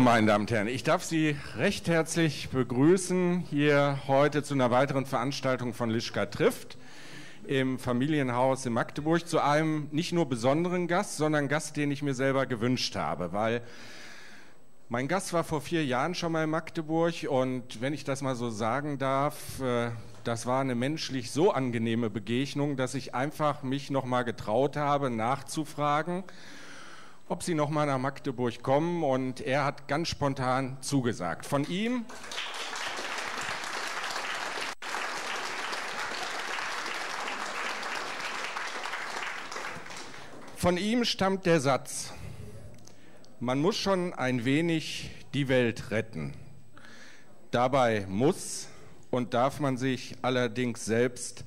Meine Damen und Herren, ich darf Sie recht herzlich begrüßen hier heute zu einer weiteren Veranstaltung von Lischka trifft im Familienhaus in Magdeburg zu einem nicht nur besonderen Gast, sondern Gast, den ich mir selber gewünscht habe, weil mein Gast war vor vier Jahren schon mal in Magdeburg und wenn ich das mal so sagen darf, äh, das war eine menschlich so angenehme Begegnung, dass ich einfach mich noch mal getraut habe, nachzufragen ob sie noch mal nach Magdeburg kommen und er hat ganz spontan zugesagt. Von ihm Von ihm stammt der Satz, man muss schon ein wenig die Welt retten. Dabei muss und darf man sich allerdings selbst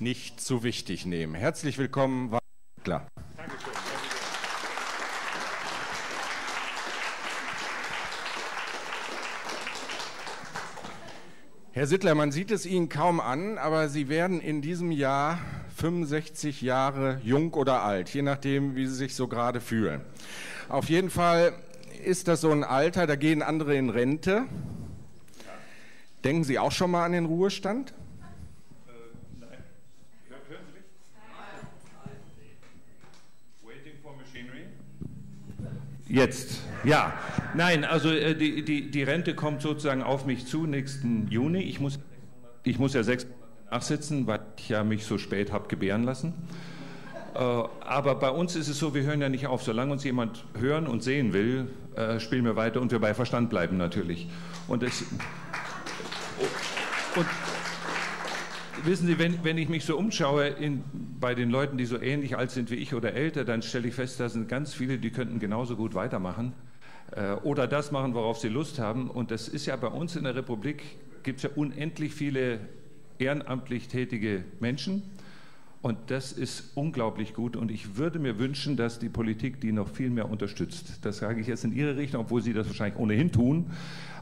nicht zu wichtig nehmen. Herzlich willkommen, Wagner. Dankeschön. Herr Sittler, man sieht es Ihnen kaum an, aber Sie werden in diesem Jahr 65 Jahre jung oder alt, je nachdem, wie Sie sich so gerade fühlen. Auf jeden Fall ist das so ein Alter, da gehen andere in Rente. Denken Sie auch schon mal an den Ruhestand? Jetzt, ja. Nein, also äh, die, die, die Rente kommt sozusagen auf mich zu nächsten Juni. Ich muss, ich muss ja sechs Monate nachsitzen, weil ich ja mich so spät habe gebären lassen. Äh, aber bei uns ist es so, wir hören ja nicht auf. Solange uns jemand hören und sehen will, äh, spielen wir weiter und wir bei Verstand bleiben natürlich. Und, es, und wissen Sie, wenn, wenn ich mich so umschaue in, bei den Leuten, die so ähnlich alt sind wie ich oder älter, dann stelle ich fest, da sind ganz viele, die könnten genauso gut weitermachen oder das machen, worauf sie Lust haben. Und das ist ja bei uns in der Republik, gibt es ja unendlich viele ehrenamtlich tätige Menschen. Und das ist unglaublich gut. Und ich würde mir wünschen, dass die Politik die noch viel mehr unterstützt. Das sage ich jetzt in Ihre Richtung, obwohl Sie das wahrscheinlich ohnehin tun,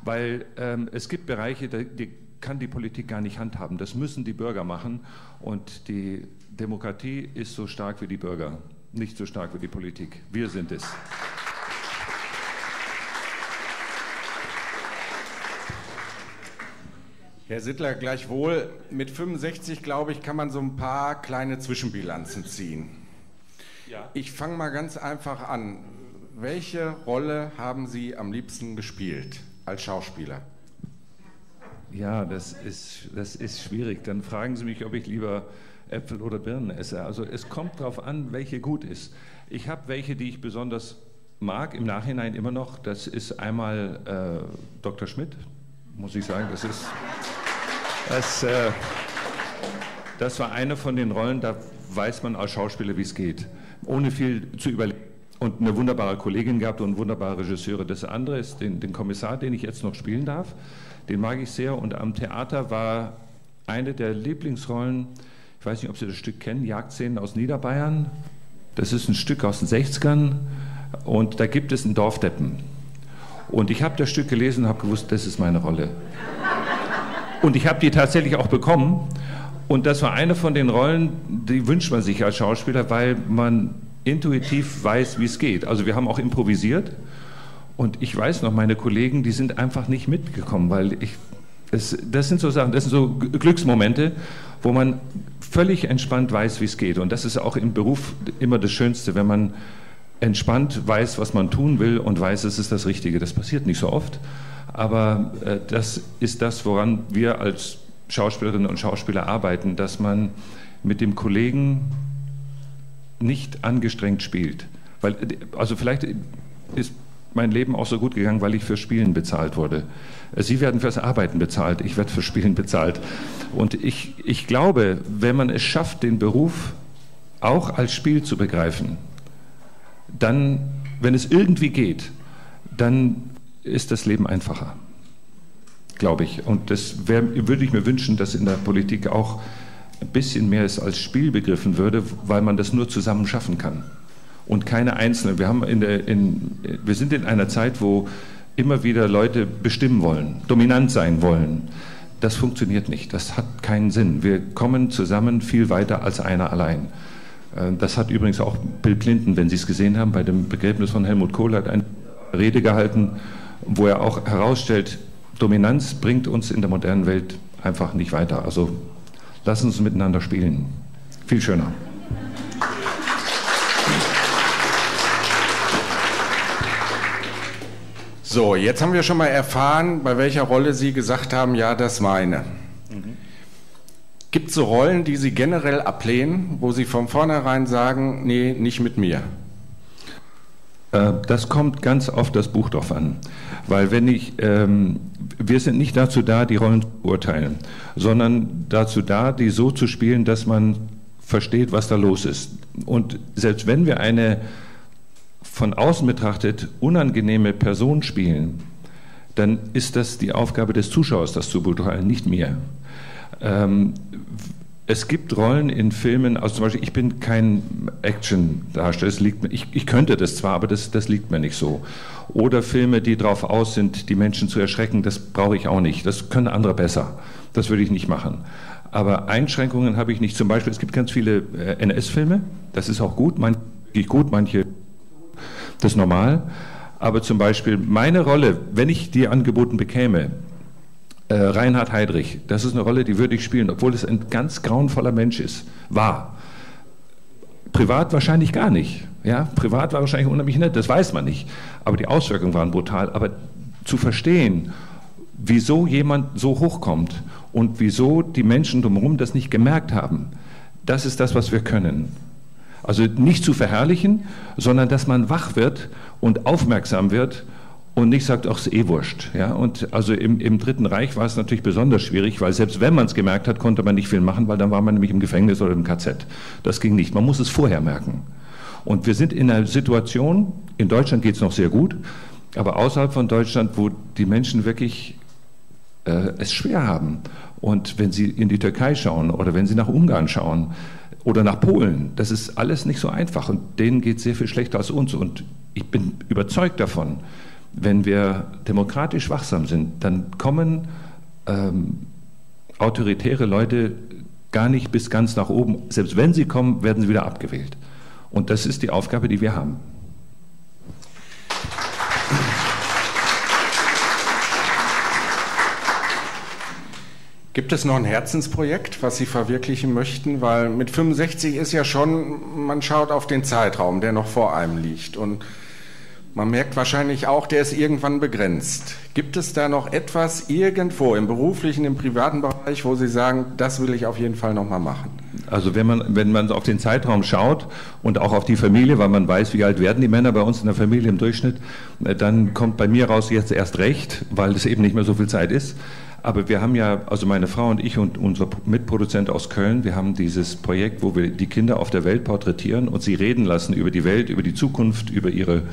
weil ähm, es gibt Bereiche, die kann die Politik gar nicht handhaben. Das müssen die Bürger machen. Und die Demokratie ist so stark wie die Bürger, nicht so stark wie die Politik. Wir sind es. Herr Sittler, gleichwohl, mit 65, glaube ich, kann man so ein paar kleine Zwischenbilanzen ziehen. Ja. Ich fange mal ganz einfach an. Welche Rolle haben Sie am liebsten gespielt als Schauspieler? Ja, das ist, das ist schwierig. Dann fragen Sie mich, ob ich lieber Äpfel- oder Birnenesser. Also es kommt darauf an, welche gut ist. Ich habe welche, die ich besonders mag, im Nachhinein immer noch. Das ist einmal äh, Dr. Schmidt, muss ich sagen. Das ist. Das, äh, das war eine von den Rollen, da weiß man als Schauspieler, wie es geht. Ohne viel zu überlegen. Und eine wunderbare Kollegin gehabt und wunderbare Regisseure. Das andere ist den, den Kommissar, den ich jetzt noch spielen darf. Den mag ich sehr. Und am Theater war eine der Lieblingsrollen, ich weiß nicht, ob Sie das Stück kennen, Jagdszenen aus Niederbayern. Das ist ein Stück aus den 60ern und da gibt es einen Dorfdeppen. Und ich habe das Stück gelesen und habe gewusst, das ist meine Rolle. Und ich habe die tatsächlich auch bekommen. Und das war eine von den Rollen, die wünscht man sich als Schauspieler, weil man intuitiv weiß, wie es geht. Also wir haben auch improvisiert. Und ich weiß noch, meine Kollegen, die sind einfach nicht mitgekommen, weil ich, das, das sind so Sachen, das sind so Glücksmomente, wo man völlig entspannt weiß, wie es geht. Und das ist auch im Beruf immer das Schönste, wenn man entspannt weiß, was man tun will und weiß, es ist das Richtige. Das passiert nicht so oft, aber äh, das ist das, woran wir als Schauspielerinnen und Schauspieler arbeiten, dass man mit dem Kollegen nicht angestrengt spielt. Weil, also vielleicht ist mein Leben auch so gut gegangen, weil ich für Spielen bezahlt wurde. Sie werden fürs Arbeiten bezahlt, ich werde für Spielen bezahlt. Und ich, ich glaube, wenn man es schafft, den Beruf auch als Spiel zu begreifen, dann, wenn es irgendwie geht, dann ist das Leben einfacher, glaube ich. Und das wär, würde ich mir wünschen, dass in der Politik auch ein bisschen mehr es als Spiel begriffen würde, weil man das nur zusammen schaffen kann und keine einzelne. Wir, haben in der, in, wir sind in einer Zeit, wo immer wieder Leute bestimmen wollen, dominant sein wollen. Das funktioniert nicht, das hat keinen Sinn. Wir kommen zusammen viel weiter als einer allein. Äh, das hat übrigens auch Bill Clinton, wenn Sie es gesehen haben, bei dem Begräbnis von Helmut Kohl, hat eine Rede gehalten, wo er auch herausstellt, Dominanz bringt uns in der modernen Welt einfach nicht weiter. Also lassen Sie uns miteinander spielen. Viel schöner. So, jetzt haben wir schon mal erfahren, bei welcher Rolle Sie gesagt haben, ja, das meine. Mhm. Gibt es so Rollen, die Sie generell ablehnen, wo Sie von vornherein sagen, nee, nicht mit mir? Äh, das kommt ganz auf das Buch drauf an. Weil wenn ich, ähm, wir sind nicht dazu da, die Rollen zu beurteilen, sondern dazu da, die so zu spielen, dass man versteht, was da los ist. Und selbst wenn wir eine von außen betrachtet unangenehme Person spielen, dann ist das die Aufgabe des Zuschauers, das zu beurteilen, nicht mir. Ähm, es gibt Rollen in Filmen, also zum Beispiel, ich bin kein Action-Darsteller, ich, ich könnte das zwar, aber das, das liegt mir nicht so. Oder Filme, die darauf aus sind, die Menschen zu erschrecken, das brauche ich auch nicht. Das können andere besser. Das würde ich nicht machen. Aber Einschränkungen habe ich nicht. Zum Beispiel, es gibt ganz viele äh, NS-Filme, das ist auch gut, manche gut, manche das ist normal. Aber zum Beispiel meine Rolle, wenn ich die angeboten bekäme, äh, Reinhard Heydrich, das ist eine Rolle, die würde ich spielen, obwohl es ein ganz grauenvoller Mensch ist, war. Privat wahrscheinlich gar nicht. Ja, privat war wahrscheinlich unheimlich nett, das weiß man nicht. Aber die Auswirkungen waren brutal. Aber zu verstehen, wieso jemand so hochkommt und wieso die Menschen drumherum das nicht gemerkt haben, das ist das, was wir können. Also nicht zu verherrlichen, sondern dass man wach wird und aufmerksam wird und nicht sagt, ach, ist eh wurscht. Ja? Und also im, im Dritten Reich war es natürlich besonders schwierig, weil selbst wenn man es gemerkt hat, konnte man nicht viel machen, weil dann war man nämlich im Gefängnis oder im KZ. Das ging nicht. Man muss es vorher merken. Und wir sind in einer Situation, in Deutschland geht es noch sehr gut, aber außerhalb von Deutschland, wo die Menschen wirklich äh, es schwer haben. Und wenn Sie in die Türkei schauen oder wenn Sie nach Ungarn schauen, oder nach Polen. Das ist alles nicht so einfach und denen geht es sehr viel schlechter als uns. Und ich bin überzeugt davon, wenn wir demokratisch wachsam sind, dann kommen ähm, autoritäre Leute gar nicht bis ganz nach oben. Selbst wenn sie kommen, werden sie wieder abgewählt. Und das ist die Aufgabe, die wir haben. Gibt es noch ein Herzensprojekt, was Sie verwirklichen möchten? Weil mit 65 ist ja schon, man schaut auf den Zeitraum, der noch vor einem liegt. Und man merkt wahrscheinlich auch, der ist irgendwann begrenzt. Gibt es da noch etwas irgendwo im beruflichen, im privaten Bereich, wo Sie sagen, das will ich auf jeden Fall nochmal machen? Also wenn man, wenn man auf den Zeitraum schaut und auch auf die Familie, weil man weiß, wie alt werden die Männer bei uns in der Familie im Durchschnitt, äh, dann kommt bei mir raus jetzt erst recht, weil es eben nicht mehr so viel Zeit ist. Aber wir haben ja, also meine Frau und ich und unser Mitproduzent aus Köln, wir haben dieses Projekt, wo wir die Kinder auf der Welt porträtieren und sie reden lassen über die Welt, über die Zukunft, über ihre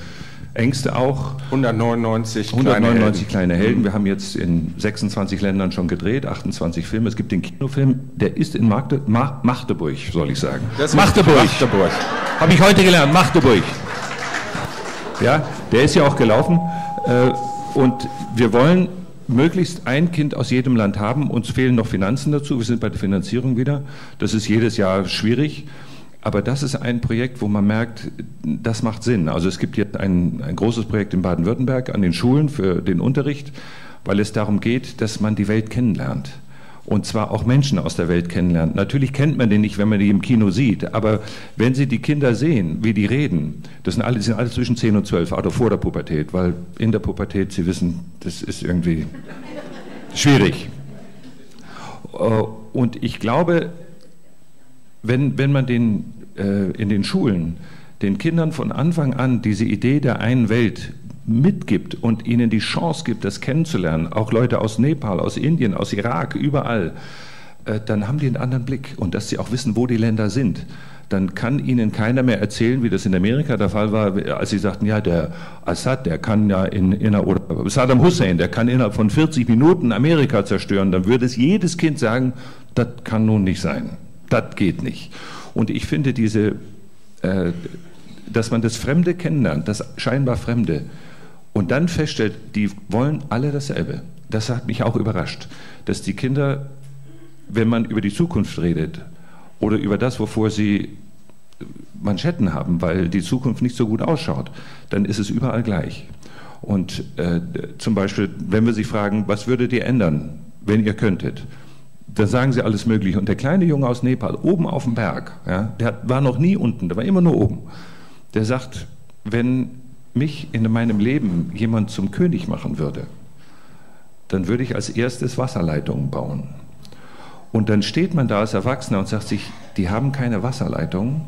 Ängste auch. 199, 199 kleine Helden. Helden. Wir haben jetzt in 26 Ländern schon gedreht, 28 Filme. Es gibt den Kinofilm, der ist in Magde, Ma, Magdeburg, soll ich sagen. Das Magdeburg. Magdeburg. Habe ich heute gelernt, Magdeburg. Ja, der ist ja auch gelaufen. Äh, und wir wollen möglichst ein Kind aus jedem Land haben. Uns fehlen noch Finanzen dazu. Wir sind bei der Finanzierung wieder. Das ist jedes Jahr schwierig. Aber das ist ein Projekt, wo man merkt, das macht Sinn. Also es gibt jetzt ein, ein großes Projekt in Baden-Württemberg an den Schulen für den Unterricht, weil es darum geht, dass man die Welt kennenlernt. Und zwar auch Menschen aus der Welt kennenlernt. Natürlich kennt man den nicht, wenn man die im Kino sieht, aber wenn Sie die Kinder sehen, wie die reden, das sind alle, die sind alle zwischen 10 und 12, also vor der Pubertät, weil in der Pubertät, Sie wissen, das ist irgendwie schwierig. Äh, und ich glaube, wenn, wenn man den, äh, in den Schulen den Kindern von Anfang an diese Idee der einen Welt mitgibt und ihnen die Chance gibt, das kennenzulernen, auch Leute aus Nepal, aus Indien, aus Irak, überall, äh, dann haben die einen anderen Blick und dass sie auch wissen, wo die Länder sind. Dann kann ihnen keiner mehr erzählen, wie das in Amerika der Fall war, als sie sagten, ja, der Assad, der kann ja in, in oder Saddam Hussein, der kann innerhalb von 40 Minuten Amerika zerstören. Dann würde es jedes Kind sagen, das kann nun nicht sein. Das geht nicht. Und ich finde diese, äh, dass man das Fremde kennenlernt, das scheinbar Fremde, und dann feststellt, die wollen alle dasselbe. Das hat mich auch überrascht, dass die Kinder, wenn man über die Zukunft redet oder über das, wovor sie Manschetten haben, weil die Zukunft nicht so gut ausschaut, dann ist es überall gleich. Und äh, zum Beispiel, wenn wir sie fragen, was würdet ihr ändern, wenn ihr könntet? Da sagen sie alles Mögliche. Und der kleine Junge aus Nepal, oben auf dem Berg, ja, der war noch nie unten, der war immer nur oben, der sagt, wenn mich in meinem Leben jemand zum König machen würde, dann würde ich als erstes Wasserleitungen bauen. Und dann steht man da als Erwachsener und sagt sich, die haben keine Wasserleitungen.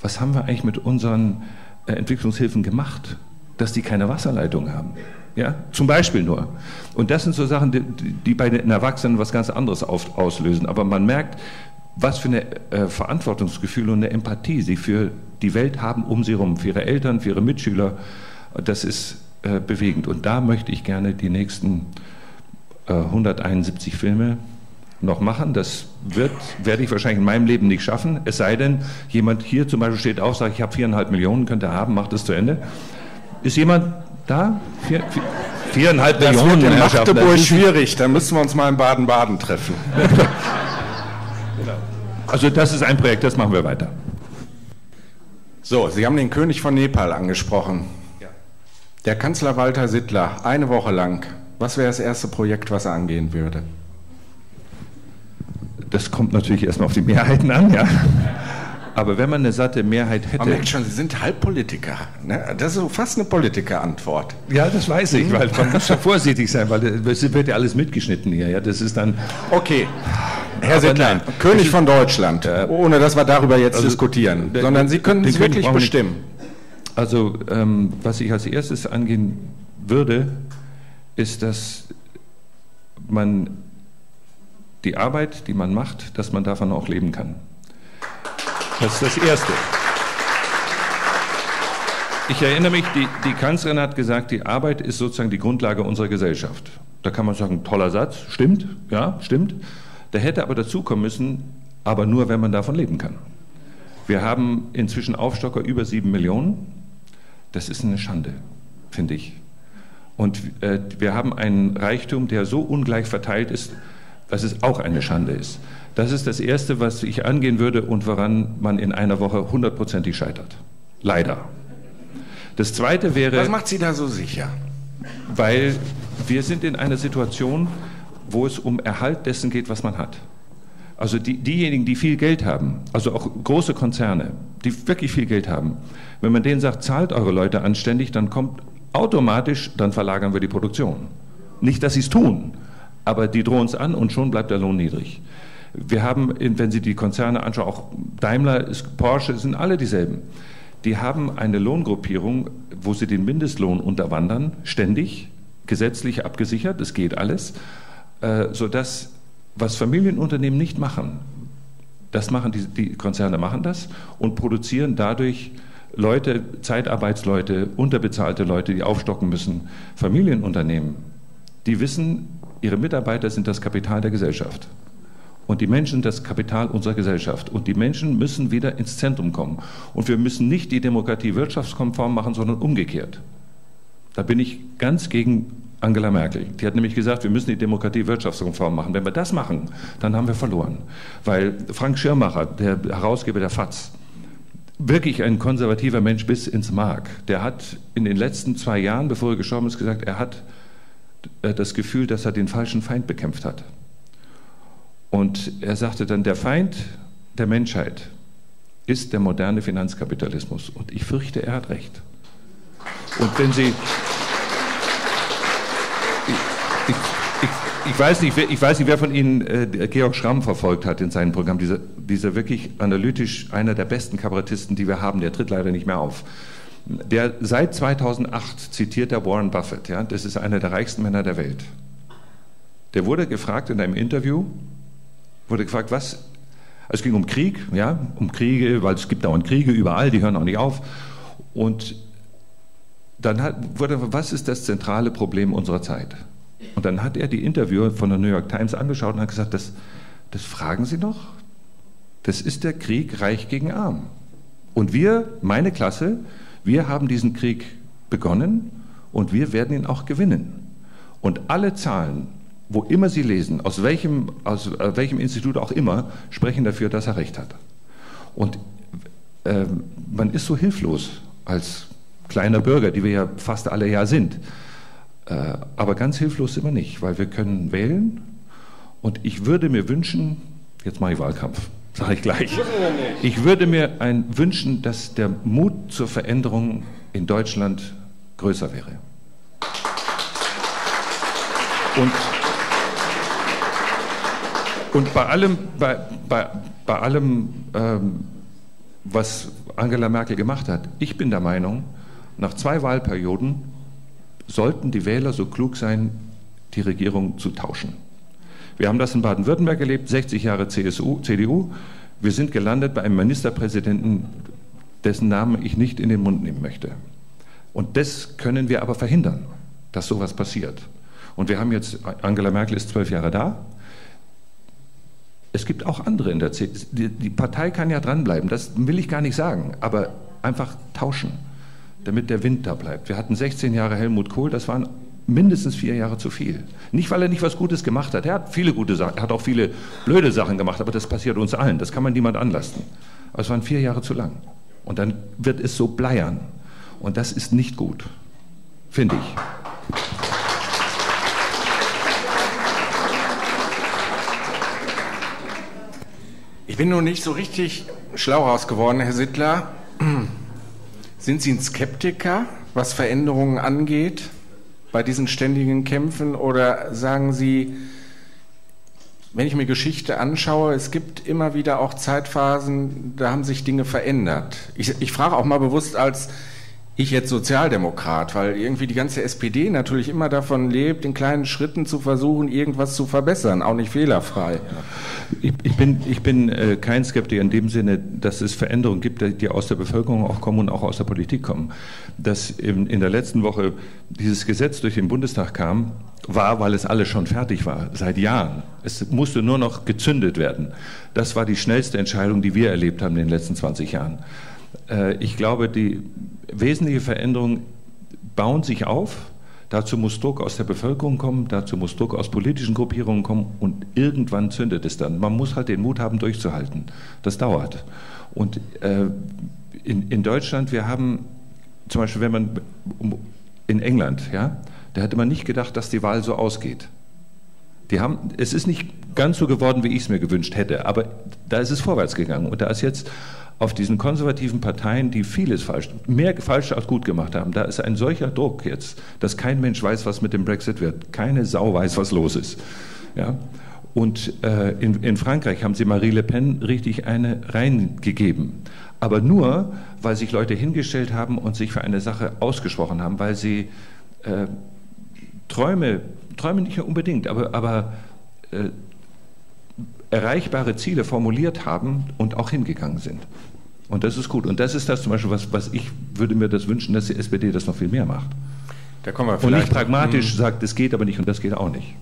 Was haben wir eigentlich mit unseren äh, Entwicklungshilfen gemacht, dass die keine Wasserleitung haben? Ja, zum Beispiel nur. Und das sind so Sachen, die, die bei den Erwachsenen was ganz anderes auf, auslösen. Aber man merkt, was für eine äh, Verantwortungsgefühl und eine Empathie sie für die Welt haben um sie herum, für ihre Eltern, für ihre Mitschüler. Das ist äh, bewegend. Und da möchte ich gerne die nächsten äh, 171 Filme noch machen. Das wird, werde ich wahrscheinlich in meinem Leben nicht schaffen. Es sei denn, jemand hier zum Beispiel steht auf, sagt, ich habe viereinhalb Millionen, könnte haben, macht es zu Ende. Ist jemand da? Vier, vier, viereinhalb das Millionen. Das wird in Magdeburg schwierig, da müssen wir uns mal in Baden-Baden treffen. Also das ist ein Projekt, das machen wir weiter. So, Sie haben den König von Nepal angesprochen. Ja. Der Kanzler Walter Sittler, eine Woche lang. Was wäre das erste Projekt, was er angehen würde? Das kommt natürlich erstmal auf die Mehrheiten an, ja. Aber wenn man eine satte Mehrheit hätte. Man merkt schon, Sie sind Halbpolitiker. Ne? Das ist so fast eine Politikerantwort. Ja, das weiß ich, weil man muss ja vorsichtig sein, weil es wird ja alles mitgeschnitten hier. Ja, das ist dann. Okay. Herr Sittlein, König von Deutschland, äh, ohne dass wir darüber jetzt also, diskutieren, der, sondern Sie können es wirklich bestimmen. Also, ähm, was ich als erstes angehen würde, ist, dass man die Arbeit, die man macht, dass man davon auch leben kann. Das ist das Erste. Ich erinnere mich, die, die, Kanzlerin hat gesagt, die Arbeit ist sozusagen die Grundlage unserer Gesellschaft. Da kann man sagen, toller Satz, stimmt, ja, stimmt. Da hätte aber dazukommen müssen, aber nur, wenn man davon leben kann. Wir haben inzwischen Aufstocker über sieben Millionen. Das ist eine Schande, finde ich. Und äh, wir haben einen Reichtum, der so ungleich verteilt ist, dass es auch eine Schande ist. Das ist das Erste, was ich angehen würde und woran man in einer Woche hundertprozentig scheitert. Leider. Das Zweite wäre. Was macht Sie da so sicher? Weil wir sind in einer Situation, wo es um Erhalt dessen geht, was man hat. Also die, diejenigen, die viel Geld haben, also auch große Konzerne, die wirklich viel Geld haben, wenn man denen sagt, zahlt eure Leute anständig, dann kommt automatisch, dann verlagern wir die Produktion. Nicht, dass sie es tun, aber die drohen es an und schon bleibt der Lohn niedrig. Wir haben, wenn Sie die Konzerne anschauen, auch Daimler, Porsche, sind alle dieselben. Die haben eine Lohngruppierung, wo sie den Mindestlohn unterwandern, ständig, gesetzlich abgesichert, es geht alles, äh, sodass was Familienunternehmen nicht machen, das machen die, die Konzerne machen das und produzieren dadurch Leute, Zeitarbeitsleute, unterbezahlte Leute, die aufstocken müssen. Familienunternehmen, die wissen, ihre Mitarbeiter sind das Kapital der Gesellschaft. Und die Menschen das Kapital unserer Gesellschaft. Und die Menschen müssen wieder ins Zentrum kommen. Und wir müssen nicht die Demokratie wirtschaftskonform machen, sondern umgekehrt. Da bin ich ganz gegen Angela Merkel. Die hat nämlich gesagt, wir müssen die Demokratie wirtschaftskonform machen. Wenn wir das machen, dann haben wir verloren. Weil Frank Schirmacher, der Herausgeber der FAZ, wirklich ein konservativer Mensch bis ins Mark, der hat in den letzten zwei Jahren, bevor er gestorben ist, gesagt, er hat äh, das Gefühl, dass er den falschen Feind bekämpft hat. Und er sagte dann, der Feind der Menschheit ist der moderne Finanzkapitalismus. Und ich fürchte, er hat recht. Und wenn Sie, ich, ich, ich, weiß nicht, ich weiß nicht, wer von Ihnen äh, Georg Schramm verfolgt hat in seinem Programm. Dieser, dieser wirklich analytisch einer der besten Kabarettisten, die wir haben, der tritt leider nicht mehr auf. Der seit 2008 zitiert der Warren Buffett. Ja, das ist einer der reichsten Männer der Welt. Der wurde gefragt in einem Interview, wurde gefragt, was? Also es ging um Krieg, ja, um Kriege, weil es gibt dauernd Kriege überall, die hören auch nicht auf. Und dann hat, wurde, was ist das zentrale Problem unserer Zeit? Und dann hat er die Interviewer von der New York Times angeschaut und hat gesagt, das, das fragen Sie noch? Das ist der Krieg reich gegen arm. Und wir, meine Klasse, wir haben diesen Krieg begonnen und wir werden ihn auch gewinnen. Und alle Zahlen, wo immer Sie lesen, aus welchem, aus äh, welchem Institut auch immer, sprechen dafür, dass er recht hat. Und äh, man ist so hilflos als kleiner Bürger, die wir ja fast alle ja sind. Äh, aber ganz hilflos sind wir nicht, weil wir können wählen. Und ich würde mir wünschen, jetzt mache ich Wahlkampf, sage ich gleich. Ich würde mir ein, wünschen, dass der Mut zur Veränderung in Deutschland größer wäre. Und und bei allem, bei, bei, bei allem ähm, was Angela Merkel gemacht hat, ich bin der Meinung, nach zwei Wahlperioden sollten die Wähler so klug sein, die Regierung zu tauschen. Wir haben das in Baden-Württemberg erlebt, 60 Jahre CSU, CDU. Wir sind gelandet bei einem Ministerpräsidenten, dessen Namen ich nicht in den Mund nehmen möchte. Und das können wir aber verhindern, dass sowas passiert. Und wir haben jetzt, Angela Merkel ist zwölf Jahre da, es gibt auch andere in der CDU. Die, die Partei kann ja dranbleiben, das will ich gar nicht sagen, aber einfach tauschen, damit der Wind da bleibt. Wir hatten 16 Jahre Helmut Kohl, das waren mindestens vier Jahre zu viel. Nicht, weil er nicht was Gutes gemacht hat. Er hat viele gute Sachen, er hat auch viele blöde Sachen gemacht, aber das passiert uns allen. Das kann man niemand anlasten. Aber es waren vier Jahre zu lang. Und dann wird es so bleiern. Und das ist nicht gut, finde ich. Ich bin nun nicht so richtig schlau rausgeworden, Herr Sittler. Sind Sie ein Skeptiker, was Veränderungen angeht, bei diesen ständigen Kämpfen? Oder sagen Sie, wenn ich mir Geschichte anschaue, es gibt immer wieder auch Zeitphasen, da haben sich Dinge verändert. Ich, ich frage auch mal bewusst als ich jetzt Sozialdemokrat, weil irgendwie die ganze SPD natürlich immer davon lebt, in kleinen Schritten zu versuchen, irgendwas zu verbessern, auch nicht fehlerfrei. Ich, ich bin, ich bin äh, kein Skeptiker in dem Sinne, dass es Veränderungen gibt, die aus der Bevölkerung auch kommen und auch aus der Politik kommen. Dass in, in der letzten Woche dieses Gesetz durch den Bundestag kam, war, weil es alles schon fertig war, seit Jahren. Es musste nur noch gezündet werden. Das war die schnellste Entscheidung, die wir erlebt haben in den letzten 20 Jahren. Äh, ich glaube, die wesentliche Veränderungen bauen sich auf. Dazu muss Druck aus der Bevölkerung kommen, dazu muss Druck aus politischen Gruppierungen kommen und irgendwann zündet es dann. Man muss halt den Mut haben, durchzuhalten. Das dauert. Und äh, in, in Deutschland, wir haben zum Beispiel, wenn man in England, ja, da hätte man nicht gedacht, dass die Wahl so ausgeht. Die haben, es ist nicht ganz so geworden, wie ich es mir gewünscht hätte, aber da ist es vorwärts gegangen. Und da ist jetzt auf diesen konservativen Parteien, die vieles falsch, mehr falsch als gut gemacht haben, da ist ein solcher Druck jetzt, dass kein Mensch weiß, was mit dem Brexit wird. Keine Sau weiß, was los ist. Ja? Und äh, in, in, Frankreich haben sie Marie Le Pen richtig eine reingegeben. Aber nur, weil sich Leute hingestellt haben und sich für eine Sache ausgesprochen haben, weil sie äh, Träume, Träume nicht unbedingt, aber, aber äh, erreichbare Ziele formuliert haben und auch hingegangen sind. Und das ist gut. Und das ist das zum Beispiel, was, was ich würde mir das wünschen, dass die SPD das noch viel mehr macht. Da kommen wir vielleicht und nicht pragmatisch hm. sagt, es geht aber nicht und das geht auch nicht.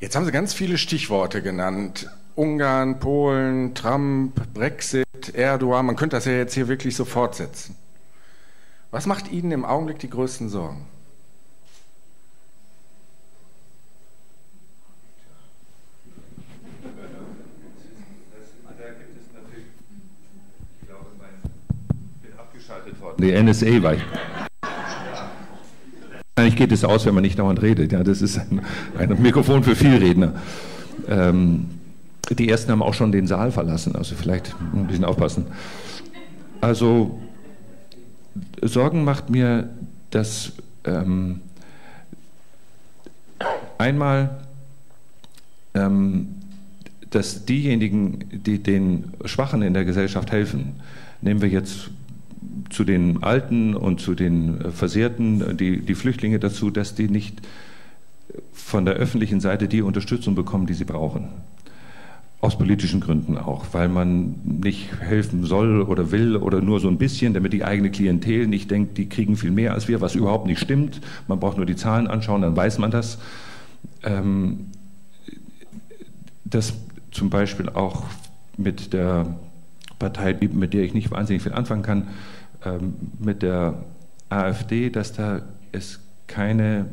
Jetzt haben Sie ganz viele Stichworte genannt. Ungarn, Polen, Trump, Brexit, Erdogan. Man könnte das ja jetzt hier wirklich so fortsetzen. Was macht Ihnen im Augenblick die größten Sorgen? Die NSA war ich. Eigentlich geht es aus, wenn man nicht dauernd redet. Ja, das ist ein, ein Mikrofon für Vielredner. Ähm, die ersten haben auch schon den Saal verlassen, also vielleicht ein bisschen aufpassen. Also Sorgen macht mir, dass ähm, einmal, ähm, dass diejenigen, die den Schwachen in der Gesellschaft helfen, nehmen wir jetzt zu den Alten und zu den äh, Versehrten, die, die Flüchtlinge dazu, dass die nicht von der öffentlichen Seite die Unterstützung bekommen, die sie brauchen. Aus politischen Gründen auch, weil man nicht helfen soll oder will oder nur so ein bisschen, damit die eigene Klientel nicht denkt, die kriegen viel mehr als wir, was überhaupt nicht stimmt. Man braucht nur die Zahlen anschauen, dann weiß man das. Ähm, dass zum Beispiel auch mit der Partei, mit der ich nicht wahnsinnig viel anfangen kann, ähm, mit der AfD, dass da es keine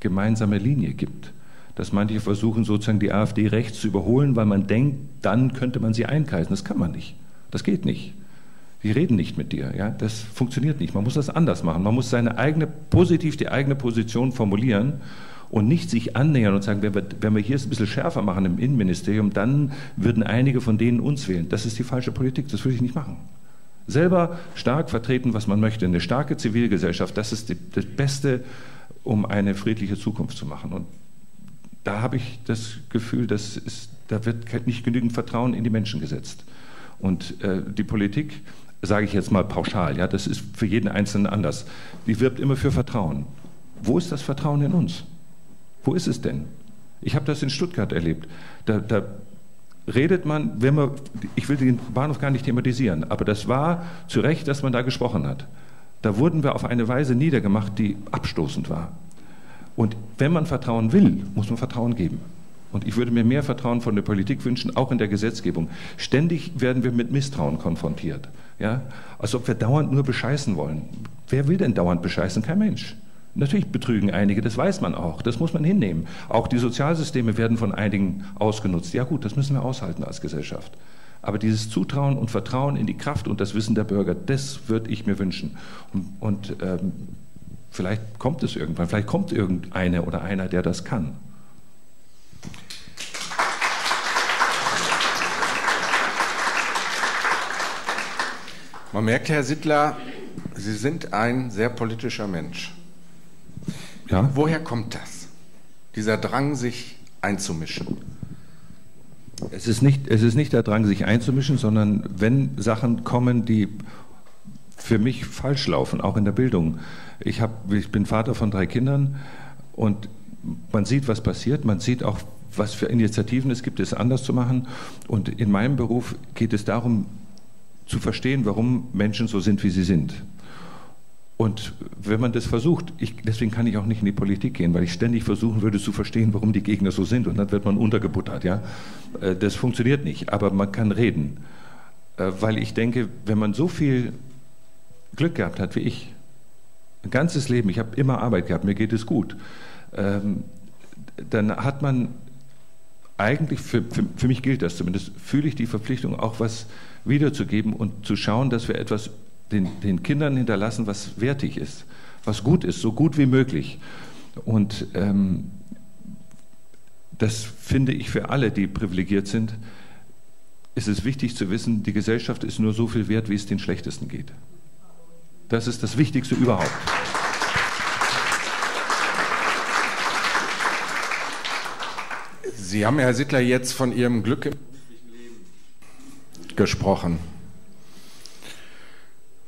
gemeinsame Linie gibt. Dass manche versuchen sozusagen die AfD rechts zu überholen, weil man denkt, dann könnte man sie einkreisen. Das kann man nicht. Das geht nicht. Die reden nicht mit dir. Ja? Das funktioniert nicht. Man muss das anders machen. Man muss seine eigene, positiv die eigene Position formulieren und nicht sich annähern und sagen, wenn wir, wenn wir hier es ein bisschen schärfer machen im Innenministerium, dann würden einige von denen uns wählen. Das ist die falsche Politik. Das würde ich nicht machen selber stark vertreten, was man möchte. Eine starke Zivilgesellschaft, das ist die, das Beste, um eine friedliche Zukunft zu machen. Und da habe ich das Gefühl, dass es, da wird nicht genügend Vertrauen in die Menschen gesetzt. Und äh, die Politik, sage ich jetzt mal pauschal, ja, das ist für jeden Einzelnen anders, die wirbt immer für Vertrauen. Wo ist das Vertrauen in uns? Wo ist es denn? Ich habe das in Stuttgart erlebt. Da, da redet man, wenn man, ich will den Bahnhof gar nicht thematisieren, aber das war zu Recht, dass man da gesprochen hat. Da wurden wir auf eine Weise niedergemacht, die abstoßend war. Und wenn man Vertrauen will, muss man Vertrauen geben. Und ich würde mir mehr Vertrauen von der Politik wünschen, auch in der Gesetzgebung. Ständig werden wir mit Misstrauen konfrontiert. Ja? Als ob wir dauernd nur bescheißen wollen. Wer will denn dauernd bescheißen? Kein Mensch. Natürlich betrügen einige, das weiß man auch, das muss man hinnehmen. Auch die Sozialsysteme werden von einigen ausgenutzt. Ja gut, das müssen wir aushalten als Gesellschaft. Aber dieses Zutrauen und Vertrauen in die Kraft und das Wissen der Bürger, das würde ich mir wünschen. Und, und ähm, vielleicht kommt es irgendwann, vielleicht kommt irgendeine oder einer, der das kann. Man merkt, Herr Sittler, Sie sind ein sehr politischer Mensch. Ja? Woher kommt das? Dieser Drang, sich einzumischen? Es ist, nicht, es ist nicht der Drang, sich einzumischen, sondern wenn Sachen kommen, die für mich falsch laufen, auch in der Bildung. Ich, hab, ich bin Vater von drei Kindern und man sieht, was passiert, man sieht auch, was für Initiativen es gibt, es anders zu machen. Und in meinem Beruf geht es darum, zu verstehen, warum Menschen so sind, wie sie sind. Und wenn man das versucht, ich, deswegen kann ich auch nicht in die Politik gehen, weil ich ständig versuchen würde zu verstehen, warum die Gegner so sind und dann wird man untergebuttert. Ja? Äh, das funktioniert nicht, aber man kann reden. Äh, weil ich denke, wenn man so viel Glück gehabt hat wie ich, ein ganzes Leben, ich habe immer Arbeit gehabt, mir geht es gut, ähm, dann hat man eigentlich, für, für, für mich gilt das zumindest, fühle ich die Verpflichtung, auch was wiederzugeben und zu schauen, dass wir etwas den, den Kindern hinterlassen, was wertig ist, was gut ist, so gut wie möglich. Und ähm, das finde ich für alle, die privilegiert sind, ist es wichtig zu wissen, die Gesellschaft ist nur so viel wert, wie es den Schlechtesten geht. Das ist das Wichtigste überhaupt. Sie haben, Herr Sittler, jetzt von Ihrem Glück im gesprochen.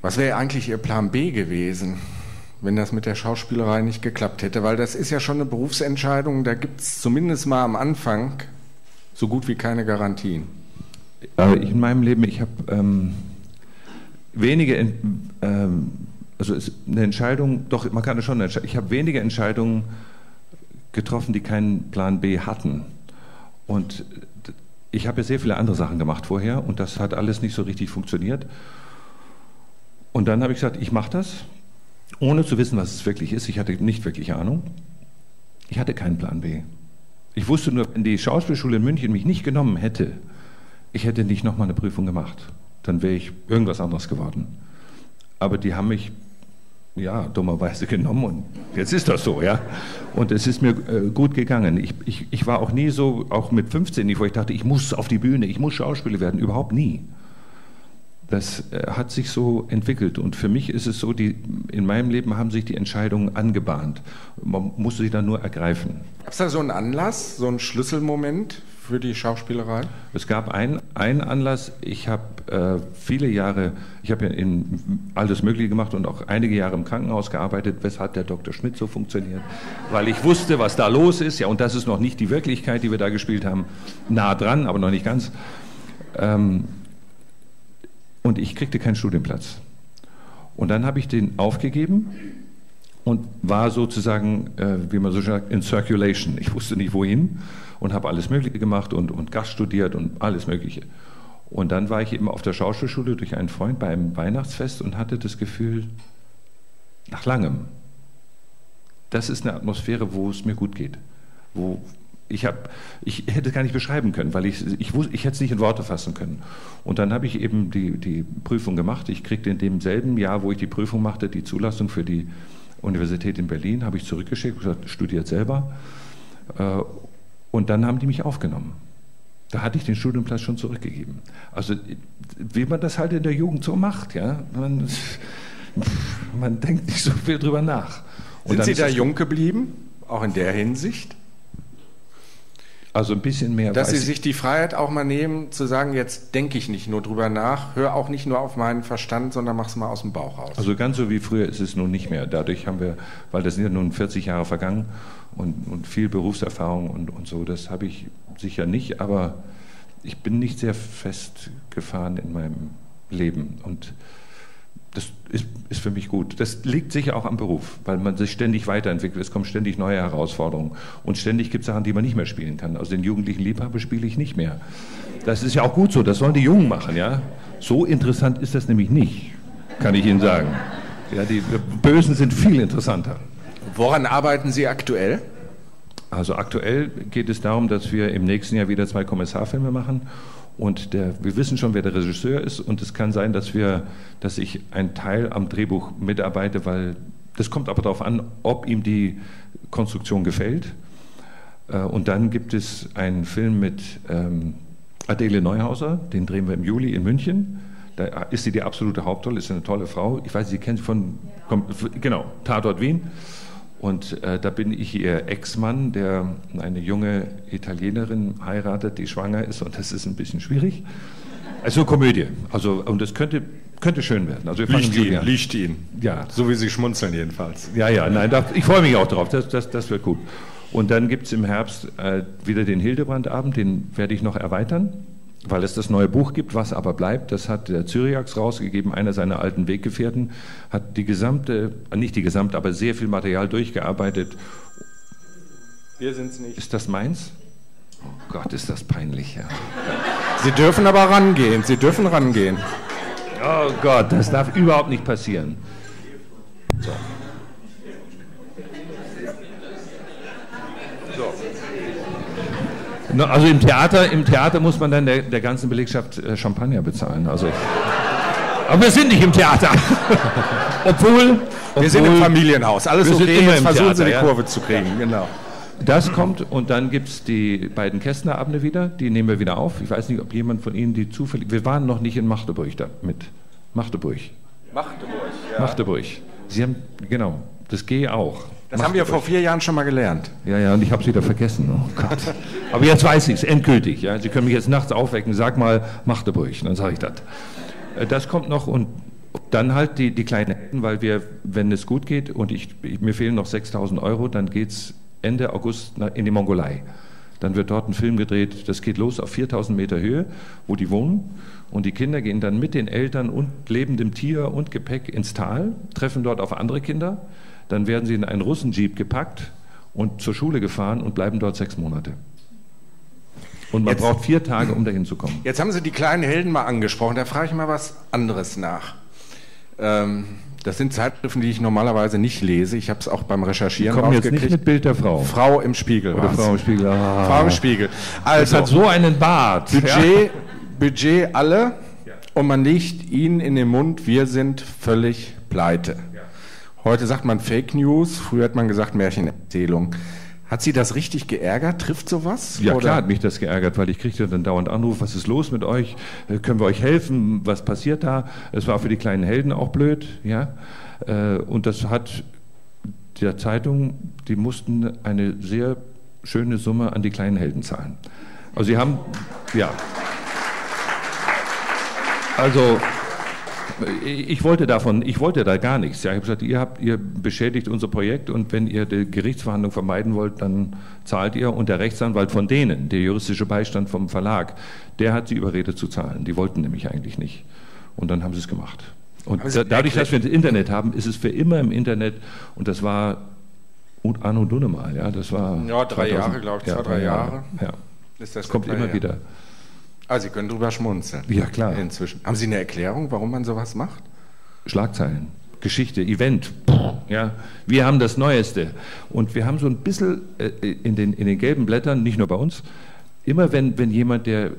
Was wäre eigentlich Ihr Plan B gewesen, wenn das mit der Schauspielerei nicht geklappt hätte? Weil das ist ja schon eine Berufsentscheidung, da gibt es zumindest mal am Anfang so gut wie keine Garantien. in meinem Leben, ich habe ähm, wenige, ähm, also eine Entscheidung, doch, man kann es schon. Ich habe wenige Entscheidungen getroffen, die keinen Plan B hatten. Und ich habe ja sehr viele andere Sachen gemacht vorher und das hat alles nicht so richtig funktioniert. Und dann habe ich gesagt, ich mache das, ohne zu wissen, was es wirklich ist. Ich hatte nicht wirklich Ahnung. Ich hatte keinen Plan B. Ich wusste nur, wenn die Schauspielschule in München mich nicht genommen hätte, ich hätte nicht nochmal eine Prüfung gemacht. Dann wäre ich irgendwas anderes geworden. Aber die haben mich ja, dummerweise genommen und jetzt ist das so, ja. Und es ist mir äh, gut gegangen. Ich, ich, ich war auch nie so, auch mit 15 nicht, wo ich dachte, ich muss auf die Bühne, ich muss Schauspieler werden, überhaupt nie das äh, hat sich so entwickelt. Und für mich ist es so, die, in meinem Leben haben sich die Entscheidungen angebahnt. Man muss sie dann nur ergreifen. Gab es da so einen Anlass, so einen Schlüsselmoment für die Schauspielerei? Es gab einen Anlass. Ich habe äh, viele Jahre, ich habe ja in alles Mögliche gemacht und auch einige Jahre im Krankenhaus gearbeitet. Weshalb der Dr. Schmidt so funktioniert? Weil ich wusste, was da los ist. Ja, und das ist noch nicht die Wirklichkeit, die wir da gespielt haben. Nah dran, aber noch nicht ganz. Ähm, und ich kriegte keinen Studienplatz. Und dann habe ich den aufgegeben und war sozusagen, äh, wie man so sagt, in Circulation. Ich wusste nicht wohin und habe alles Mögliche gemacht und, und Gast studiert und alles Mögliche. Und dann war ich eben auf der Schauspielschule durch einen Freund bei einem Weihnachtsfest und hatte das Gefühl, nach langem, das ist eine Atmosphäre, wo es mir gut geht, wo, ich, hab, ich hätte es gar nicht beschreiben können, weil ich, ich, wusste, ich hätte es nicht in Worte fassen können. Und dann habe ich eben die, die Prüfung gemacht. Ich kriegte in demselben Jahr, wo ich die Prüfung machte, die Zulassung für die Universität in Berlin, habe ich zurückgeschickt gesagt, studiert selber. Äh, und dann haben die mich aufgenommen. Da hatte ich den Studienplatz schon zurückgegeben. Also wie man das halt in der Jugend so macht, ja. Man, man denkt nicht so viel drüber nach. Und Sind Sie da jung geblieben, auch in der Hinsicht? Also ein bisschen mehr. Dass Sie sich die Freiheit auch mal nehmen, zu sagen, jetzt denke ich nicht nur drüber nach, höre auch nicht nur auf meinen Verstand, sondern mach es mal aus dem Bauch raus. Also ganz so wie früher ist es nun nicht mehr. Dadurch haben wir, weil das sind ja nun 40 Jahre vergangen und, und viel Berufserfahrung und, und so, das habe ich sicher nicht, aber ich bin nicht sehr festgefahren in meinem Leben und das ist, ist, für mich gut. Das liegt sicher auch am Beruf, weil man sich ständig weiterentwickelt. Es kommen ständig neue Herausforderungen. Und ständig gibt es Sachen, die man nicht mehr spielen kann. Also den jugendlichen Liebhaber spiele ich nicht mehr. Das ist ja auch gut so, das sollen die Jungen machen. Ja? So interessant ist das nämlich nicht, kann ich Ihnen sagen. Ja, die Bösen sind viel interessanter. Woran arbeiten Sie aktuell? Also aktuell geht es darum, dass wir im nächsten Jahr wieder zwei Kommissarfilme machen und der, wir wissen schon, wer der Regisseur ist. Und es kann sein, dass, wir, dass ich einen Teil am Drehbuch mitarbeite, weil das kommt aber darauf an, ob ihm die Konstruktion gefällt. Äh, und dann gibt es einen Film mit ähm, Adele Neuhauser, den drehen wir im Juli in München. Da ist sie die absolute Hauptrolle, ist eine tolle Frau. Ich weiß, Sie kennen sie von, genau, Tatort Wien. Und äh, da bin ich ihr Ex-Mann, der eine junge Italienerin heiratet, die schwanger ist, und das ist ein bisschen schwierig. Also Komödie. Also, und es könnte, könnte schön werden. Also wir fangen liegt Ihnen, liegt Ihnen. Ja. So wie Sie schmunzeln jedenfalls. Ja, ja, nein, da, ich freue mich auch drauf. Das, das, das wird gut. Und dann gibt es im Herbst äh, wieder den Hildebrandabend, den werde ich noch erweitern weil es das neue Buch gibt, was aber bleibt. Das hat der Zyriax rausgegeben, einer seiner alten Weggefährten, hat die gesamte, nicht die gesamte, aber sehr viel Material durchgearbeitet. Wir sind es nicht. Ist das meins? Oh Gott, ist das peinlich, ja. Sie dürfen aber rangehen, Sie dürfen rangehen. Oh Gott, das darf überhaupt nicht passieren. So. Also im Theater, im Theater muss man dann der, der ganzen Belegschaft äh, Champagner bezahlen. Also, aber wir sind nicht im Theater. obwohl, obwohl, Wir sind im Familienhaus. Alles okay, jetzt versuchen Theater, Sie die Kurve ja. zu kriegen. Genau. Das kommt und dann gibt es die beiden Kästnerabende wieder, die nehmen wir wieder auf. Ich weiß nicht, ob jemand von Ihnen die zufällig. Wir waren noch nicht in Magdeburg da mit. Magdeburg. Magdeburg, ja. Magdeburg. Sie haben, genau, das G auch. Das haben wir vor vier Jahren schon mal gelernt. Ja, ja, und ich habe es wieder vergessen. Oh Gott. Aber jetzt weiß ich es, endgültig. Ja. Sie können mich jetzt nachts aufwecken, sag mal Magdeburg, dann sage ich das. Äh, das kommt noch und dann halt die, die kleinen Helden, weil wir, wenn es gut geht und ich, mir fehlen noch 6000 Euro, dann geht es Ende August in die Mongolei. Dann wird dort ein Film gedreht, das geht los auf 4000 Meter Höhe, wo die wohnen. Und die Kinder gehen dann mit den Eltern und lebendem Tier und Gepäck ins Tal, treffen dort auf andere Kinder. Dann werden sie in einen Russenjeep gepackt und zur Schule gefahren und bleiben dort sechs Monate. Und man jetzt, braucht vier Tage, um dahin zu kommen. Jetzt haben Sie die kleinen Helden mal angesprochen. Da frage ich mal was anderes nach. Ähm, das sind Zeitschriften, die ich normalerweise nicht lese. Ich habe es auch beim Recherchieren Sie kommen jetzt nicht mit Bild der Frau. Frau im Spiegel. Oder Frau im Spiegel. Ah. Frau im Spiegel. Also, das hat so einen Bart. Budget, ja. Budget alle und man legt ihnen in den Mund, wir sind völlig pleite. Heute sagt man Fake News, früher hat man gesagt Märchenerzählung. Hat Sie das richtig geärgert? Trifft sowas? Ja, oder? klar hat mich das geärgert, weil ich kriegte dann dauernd Anruf, was ist los mit euch? Äh, können wir euch helfen? Was passiert da? Es war für die kleinen Helden auch blöd, ja. Äh, und das hat der Zeitung, die mussten eine sehr schöne Summe an die kleinen Helden zahlen. Also sie haben, ja. Also ich wollte davon, ich wollte da gar nichts. Ja, ich habe gesagt, ihr habt, ihr beschädigt unser Projekt und wenn ihr die Gerichtsverhandlung vermeiden wollt, dann zahlt ihr. Und der Rechtsanwalt von denen, der juristische Beistand vom Verlag, der hat sie überredet zu zahlen. Die wollten nämlich eigentlich nicht. Und dann haben sie es gemacht. Und da, dadurch, dass wir das Internet haben, ist es für immer im Internet. Und das war Anno Dunnemal, ja, das war. Ja, drei 2000, Jahre, glaube ich, zwei, ja, drei Jahre. Jahre. Ja. Ist das kommt immer wieder. Ah, Sie können drüber schmunzeln. Ja, klar. Inzwischen. Haben Sie eine Erklärung, warum man sowas macht? Schlagzeilen, Geschichte, Event. Ja, wir haben das Neueste. Und wir haben so ein bisschen äh, in, den, in den gelben Blättern, nicht nur bei uns, immer wenn, wenn jemand, der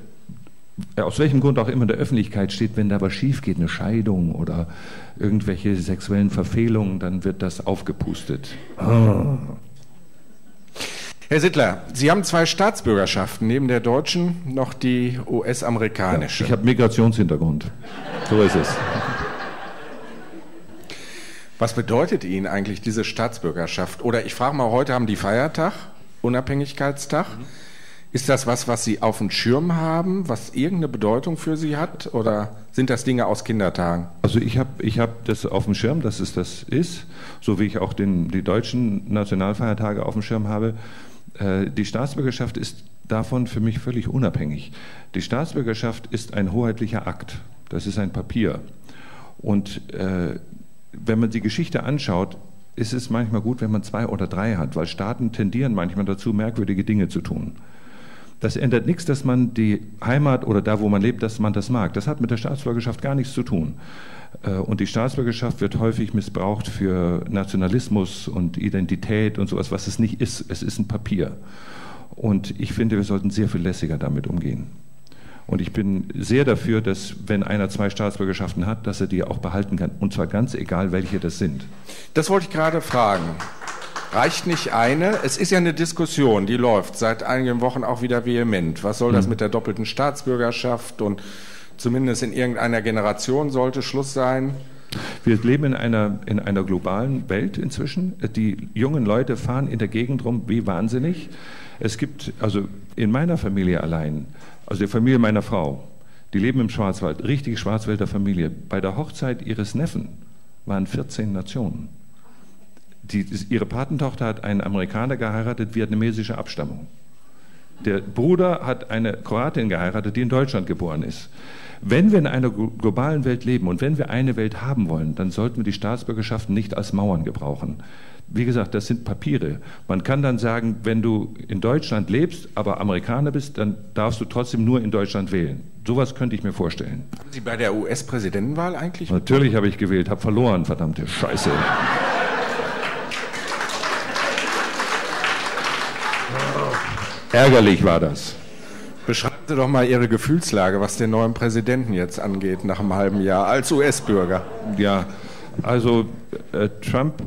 aus welchem Grund auch immer in der Öffentlichkeit steht, wenn da was schief geht, eine Scheidung oder irgendwelche sexuellen Verfehlungen, dann wird das aufgepustet. Oh. Herr Sittler, Sie haben zwei Staatsbürgerschaften, neben der deutschen noch die US-amerikanische. Ja, ich habe Migrationshintergrund. So ist es. Was bedeutet Ihnen eigentlich diese Staatsbürgerschaft? Oder ich frage mal, heute haben die Feiertag, Unabhängigkeitstag. Mhm. Ist das was, was Sie auf dem Schirm haben, was irgendeine Bedeutung für Sie hat? Oder sind das Dinge aus Kindertagen? Also ich habe ich hab das auf dem Schirm, dass es das ist, so wie ich auch den, die deutschen Nationalfeiertage auf dem Schirm habe. Äh, die Staatsbürgerschaft ist davon für mich völlig unabhängig. Die Staatsbürgerschaft ist ein hoheitlicher Akt. Das ist ein Papier. Und äh, wenn man die Geschichte anschaut, ist es manchmal gut, wenn man zwei oder drei hat, weil Staaten tendieren manchmal dazu, merkwürdige Dinge zu tun. Das ändert nichts, dass man die Heimat oder da, wo man lebt, dass man das mag. Das hat mit der Staatsbürgerschaft gar nichts zu tun. Äh, und die Staatsbürgerschaft wird häufig missbraucht für Nationalismus und Identität und sowas, was es nicht ist. Es ist ein Papier. Und ich finde, wir sollten sehr viel lässiger damit umgehen. Und ich bin sehr dafür, dass wenn einer zwei Staatsbürgerschaften hat, dass er die auch behalten kann. Und zwar ganz egal, welche das sind. Das wollte ich gerade fragen. Reicht nicht eine? Es ist ja eine Diskussion, die läuft seit einigen Wochen auch wieder vehement. Was soll das hm. mit der doppelten Staatsbürgerschaft und zumindest in irgendeiner Generation sollte Schluss sein. Wir leben in einer, in einer globalen Welt inzwischen. Die jungen Leute fahren in der Gegend rum wie wahnsinnig. Es gibt, also in meiner Familie allein, also der Familie meiner Frau, die leben im Schwarzwald, richtige Schwarzwälder Familie. Bei der Hochzeit ihres Neffen waren 14 Nationen. Die, ihre Patentochter hat einen Amerikaner geheiratet, vietnamesische Abstammung. Der Bruder hat eine Kroatin geheiratet, die in Deutschland geboren ist. Wenn wir in einer globalen Welt leben und wenn wir eine Welt haben wollen, dann sollten wir die Staatsbürgerschaften nicht als Mauern gebrauchen. Wie gesagt, das sind Papiere. Man kann dann sagen, wenn du in Deutschland lebst, aber Amerikaner bist, dann darfst du trotzdem nur in Deutschland wählen. Sowas könnte ich mir vorstellen. Haben Sie bei der US-Präsidentenwahl eigentlich? Natürlich habe ich gewählt, habe verloren, verdammte Scheiße. Ärgerlich war das. Beschreiben Sie doch mal Ihre Gefühlslage, was den neuen Präsidenten jetzt angeht, nach einem halben Jahr als US-Bürger. Ja, also äh, Trump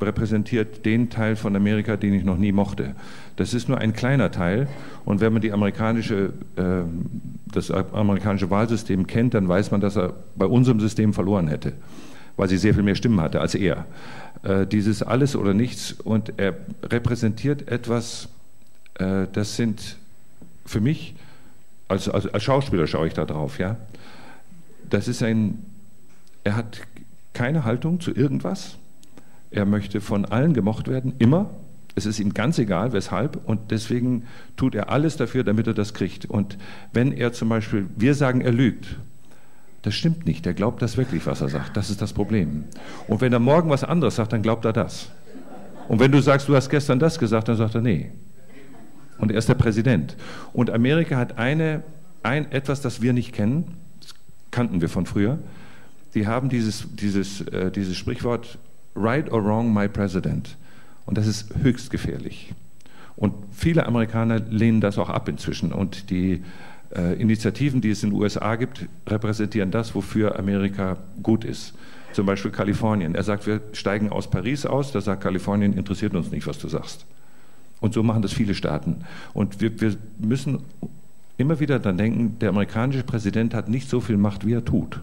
repräsentiert den Teil von Amerika, den ich noch nie mochte. Das ist nur ein kleiner Teil. Und wenn man die amerikanische, äh, das amerikanische Wahlsystem kennt, dann weiß man, dass er bei unserem System verloren hätte. weil sie sehr viel mehr Stimmen hatte als er. Äh, dieses Alles oder Nichts und er repräsentiert etwas, äh, das sind für mich, als, als, als Schauspieler schaue ich da drauf, ja, das ist ein, er hat keine Haltung zu irgendwas, er möchte von allen gemocht werden, immer, es ist ihm ganz egal, weshalb, und deswegen tut er alles dafür, damit er das kriegt. Und wenn er zum Beispiel, wir sagen, er lügt, das stimmt nicht. Er glaubt das wirklich, was er sagt. Das ist das Problem. Und wenn er morgen was anderes sagt, dann glaubt er das. Und wenn du sagst, du hast gestern das gesagt, dann sagt er nee. Und er ist der Präsident. Und Amerika hat eine, ein, etwas, das wir nicht kennen, das kannten wir von früher. Die haben dieses, dieses, äh, dieses Sprichwort, right or wrong, my president. Und das ist höchst gefährlich. Und viele Amerikaner lehnen das auch ab inzwischen. Und die äh, Initiativen, die es in den USA gibt, repräsentieren das, wofür Amerika gut ist. Zum Beispiel Kalifornien. Er sagt, wir steigen aus Paris aus. Da sagt Kalifornien, interessiert uns nicht, was du sagst. Und so machen das viele Staaten. Und wir, wir müssen immer wieder dann denken, der amerikanische Präsident hat nicht so viel Macht, wie er tut.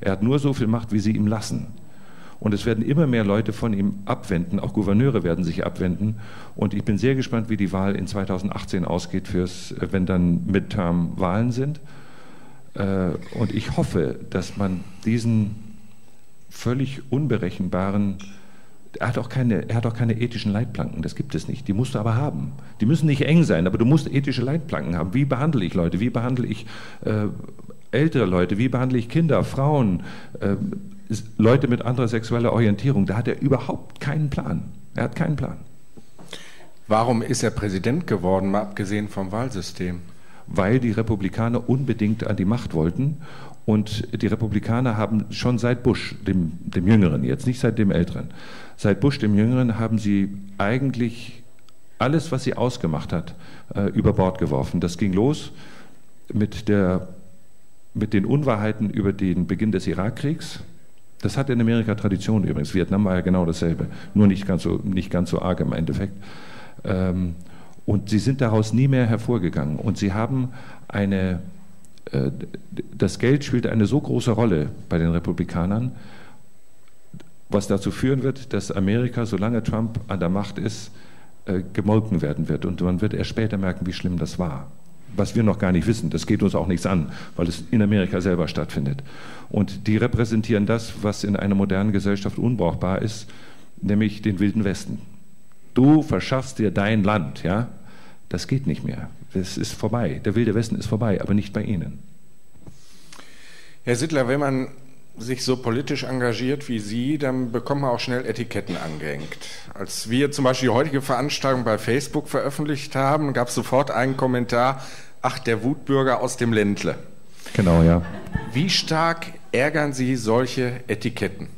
Er hat nur so viel Macht, wie sie ihm lassen. Und es werden immer mehr Leute von ihm abwenden, auch Gouverneure werden sich abwenden. Und ich bin sehr gespannt, wie die Wahl in 2018 ausgeht, fürs, wenn dann Midterm-Wahlen sind. Äh, und ich hoffe, dass man diesen völlig unberechenbaren, er hat, auch keine, er hat auch keine ethischen Leitplanken, das gibt es nicht. Die musst du aber haben. Die müssen nicht eng sein, aber du musst ethische Leitplanken haben. Wie behandle ich Leute? Wie behandle ich äh, ältere Leute? Wie behandle ich Kinder, Frauen? Äh, Leute mit anderer sexueller Orientierung, da hat er überhaupt keinen Plan. Er hat keinen Plan. Warum ist er Präsident geworden, mal abgesehen vom Wahlsystem? Weil die Republikaner unbedingt an die Macht wollten. Und die Republikaner haben schon seit Bush, dem, dem Jüngeren, jetzt nicht seit dem Älteren, seit Bush, dem Jüngeren, haben sie eigentlich alles, was sie ausgemacht hat, äh, über Bord geworfen. Das ging los mit, der, mit den Unwahrheiten über den Beginn des Irakkriegs, das hat in Amerika Tradition übrigens. Vietnam war ja genau dasselbe, nur nicht ganz so, nicht ganz so arg im Endeffekt. Ähm, und sie sind daraus nie mehr hervorgegangen. Und sie haben eine, äh, das Geld spielt eine so große Rolle bei den Republikanern, was dazu führen wird, dass Amerika, solange Trump an der Macht ist, äh, gemolken werden wird. Und man wird erst später merken, wie schlimm das war was wir noch gar nicht wissen. Das geht uns auch nichts an, weil es in Amerika selber stattfindet. Und die repräsentieren das, was in einer modernen Gesellschaft unbrauchbar ist, nämlich den wilden Westen. Du verschaffst dir dein Land, ja? Das geht nicht mehr. Das ist vorbei. Der wilde Westen ist vorbei, aber nicht bei Ihnen. Herr Sittler, wenn man sich so politisch engagiert wie Sie, dann bekommt man auch schnell Etiketten angehängt. Als wir zum Beispiel die heutige Veranstaltung bei Facebook veröffentlicht haben, gab es sofort einen Kommentar, ach, der Wutbürger aus dem Ländle. Genau, ja. Wie stark ärgern Sie solche Etiketten?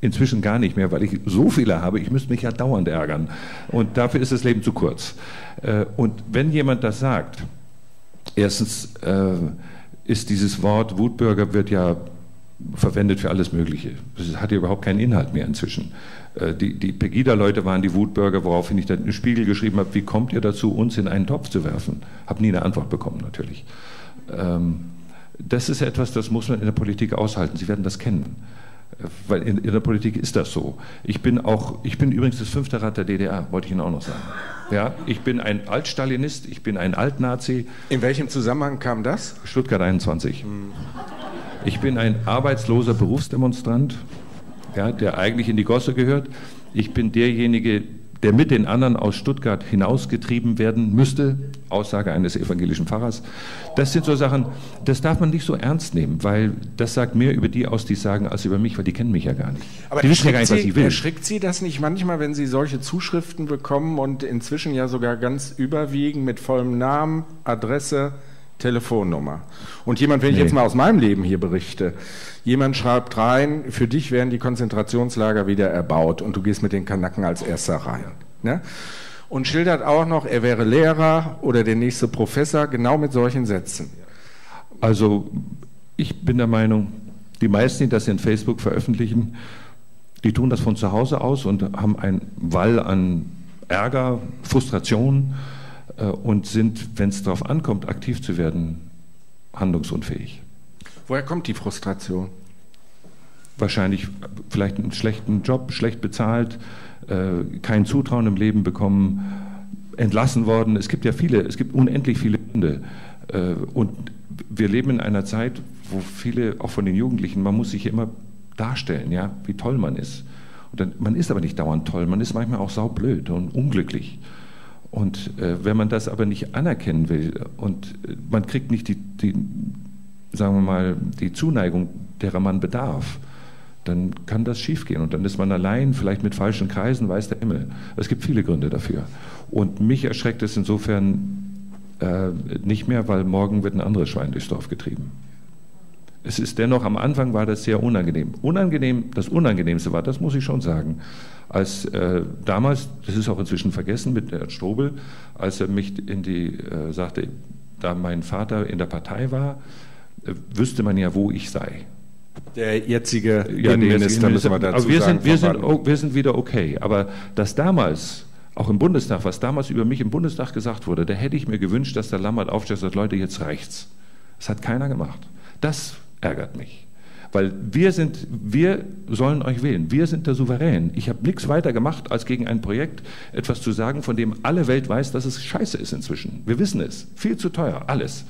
Inzwischen gar nicht mehr, weil ich so viele habe, ich müsste mich ja dauernd ärgern. Und dafür ist das Leben zu kurz. Äh, und wenn jemand das sagt, erstens äh, ist dieses Wort Wutbürger wird ja verwendet für alles Mögliche. Das hat ja überhaupt keinen Inhalt mehr inzwischen. Äh, die, die Pegida-Leute waren die Wutbürger, woraufhin ich dann einen Spiegel geschrieben habe, wie kommt ihr dazu, uns in einen Topf zu werfen? Habe nie eine Antwort bekommen, natürlich. Ähm, das ist etwas, das muss man in der Politik aushalten. Sie werden das kennen. Äh, weil in, in, der Politik ist das so. Ich bin auch, ich bin übrigens das fünfte Rad der DDR, wollte ich Ihnen auch noch sagen. Ja, ich bin ein Altstalinist, ich bin ein Altnazi. In welchem Zusammenhang kam das? Stuttgart 21. Hm. Ich bin ein arbeitsloser Berufsdemonstrant, ja, der eigentlich in die Gosse gehört. Ich bin derjenige, der mit den anderen aus Stuttgart hinausgetrieben werden müsste, Aussage eines evangelischen Pfarrers. Das sind so Sachen, das darf man nicht so ernst nehmen, weil das sagt mehr über die aus, die sagen, als über mich, weil die kennen mich ja gar nicht. Aber die wissen ja gar nicht, was ich will. Erschrickt Sie das nicht manchmal, wenn Sie solche Zuschriften bekommen und inzwischen ja sogar ganz überwiegend mit vollem Namen, Adresse, Telefonnummer. Und jemand, wenn ich jetzt mal aus meinem Leben hier berichte, jemand schreibt rein, für dich werden die Konzentrationslager wieder erbaut und du gehst mit den Kanaken als erster rein. Ne? Und schildert auch noch, er wäre Lehrer oder der nächste Professor, genau mit solchen Sätzen. Also ich bin der Meinung, die meisten, die das in Facebook veröffentlichen, die tun das von zu Hause aus und haben einen Wall an Ärger, Frustration und sind, wenn es darauf ankommt, aktiv zu werden, handlungsunfähig. Woher kommt die Frustration? wahrscheinlich vielleicht einen schlechten Job, schlecht bezahlt, äh, kein Zutrauen im Leben bekommen, entlassen worden. Es gibt ja viele, es gibt unendlich viele Gründe. Äh, und wir leben in einer Zeit, wo viele, auch von den Jugendlichen, man muss sich immer darstellen, ja, wie toll man ist. Und dann, man ist aber nicht dauernd toll, man ist manchmal auch saublöd und unglücklich. Und äh, wenn man das aber nicht anerkennen will und äh, man kriegt nicht die, die, sagen wir mal, die Zuneigung, derer man bedarf, dann kann das schiefgehen und dann ist man allein, vielleicht mit falschen Kreisen, weiß der Himmel. Es gibt viele Gründe dafür. Und mich erschreckt es insofern äh, nicht mehr, weil morgen wird ein anderes Schwein durchs Dorf getrieben. Es ist dennoch, am Anfang war das sehr unangenehm. Unangenehm, das Unangenehmste war, das muss ich schon sagen, als äh, damals, das ist auch inzwischen vergessen mit Herrn Strobel, als er mich in die, äh, sagte, da mein Vater in der Partei war, äh, wüsste man ja, wo ich sei. Der jetzige ja, Innenminister, müssen wir dazu wir sagen. Sind, wir, sind, oh, wir sind wieder okay. Aber das damals, auch im Bundestag, was damals über mich im Bundestag gesagt wurde, da hätte ich mir gewünscht, dass der Lammert aufsteht und sagt, Leute, jetzt reicht's. Das hat keiner gemacht. Das ärgert mich. Weil wir sind, wir sollen euch wählen. Wir sind der Souverän. Ich habe nichts weiter gemacht, als gegen ein Projekt etwas zu sagen, von dem alle Welt weiß, dass es scheiße ist inzwischen. Wir wissen es. Viel zu teuer. Alles.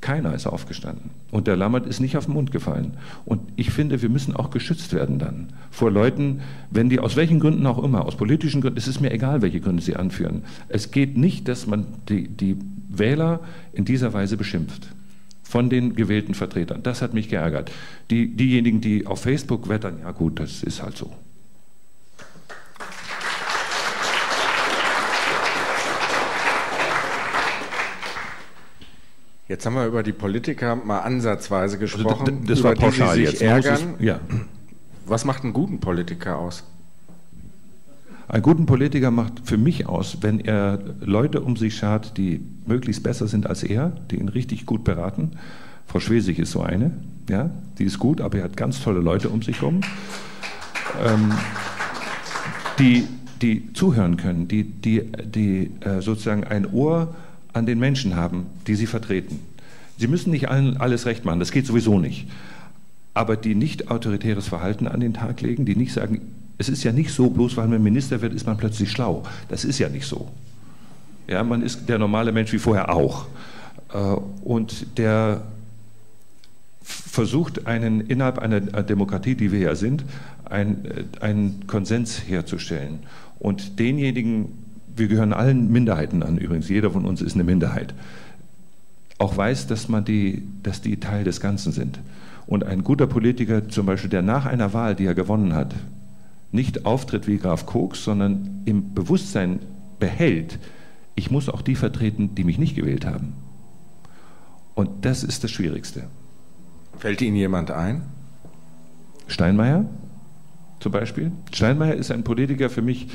Keiner ist aufgestanden. Und der Lammert ist nicht auf den Mund gefallen. Und ich finde, wir müssen auch geschützt werden dann vor Leuten, wenn die aus welchen Gründen auch immer, aus politischen Gründen, es ist mir egal, welche Gründe sie anführen. Es geht nicht, dass man die, die Wähler in dieser Weise beschimpft von den gewählten Vertretern. Das hat mich geärgert. Die, diejenigen, die auf Facebook wettern, ja gut, das ist halt so. Jetzt haben wir über die Politiker mal ansatzweise also gesprochen, also das, das war pauschal die sich jetzt. ärgern. ja. Was macht einen guten Politiker aus? Einen guten Politiker macht für mich aus, wenn er Leute um sich schart, die möglichst besser sind als er, die ihn richtig gut beraten. Frau Schwesig ist so eine, ja, die ist gut, aber er hat ganz tolle Leute um sich herum, ähm, die, die zuhören können, die, die, die äh, sozusagen ein Ohr an den Menschen haben, die sie vertreten. Sie müssen nicht allen alles recht machen, das geht sowieso nicht. Aber die nicht autoritäres Verhalten an den Tag legen, die nicht sagen, es ist ja nicht so, bloß weil man Minister wird, ist man plötzlich schlau. Das ist ja nicht so. Ja, man ist der normale Mensch wie vorher auch. Äh, und der versucht, einen, innerhalb einer Demokratie, die wir ja sind, ein, äh, einen Konsens herzustellen. Und denjenigen, wir gehören allen Minderheiten an übrigens, jeder von uns ist eine Minderheit, auch weiß, dass, man die, dass die Teil des Ganzen sind. Und ein guter Politiker, zum Beispiel, der nach einer Wahl, die er gewonnen hat, nicht auftritt wie Graf Koks, sondern im Bewusstsein behält, ich muss auch die vertreten, die mich nicht gewählt haben. Und das ist das Schwierigste. Fällt Ihnen jemand ein? Steinmeier zum Beispiel. Steinmeier ist ein Politiker für mich,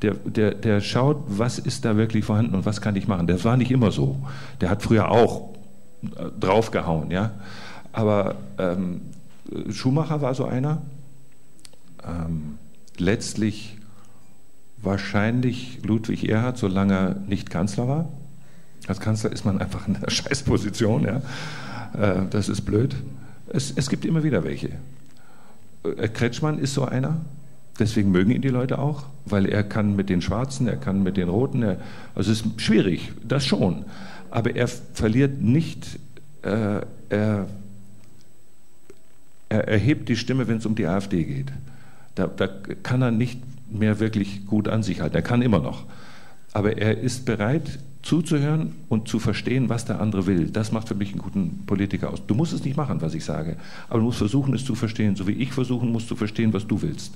der, der, der schaut, was ist da wirklich vorhanden und was kann ich machen. Der war nicht immer so. Der hat früher auch äh, draufgehauen, ja. Aber ähm, Schumacher war so einer. Ähm, letztlich wahrscheinlich Ludwig Erhard, solange er nicht Kanzler war. Als Kanzler ist man einfach in einer Scheißposition, ja. Äh, das ist blöd. Es, es gibt immer wieder welche. Äh, Kretschmann ist so einer, deswegen mögen ihn die Leute auch, weil er kann mit den Schwarzen, er kann mit den Roten, er, also es ist schwierig, das schon. Aber er verliert nicht, äh, er, er erhebt die Stimme, wenn es um die AfD geht. Da, da kann er nicht mehr wirklich gut an sich halten. Er kann immer noch. Aber er ist bereit zuzuhören und zu verstehen, was der andere will. Das macht für mich einen guten Politiker aus. Du musst es nicht machen, was ich sage, aber du musst versuchen, es zu verstehen, so wie ich versuchen muss zu verstehen, was du willst.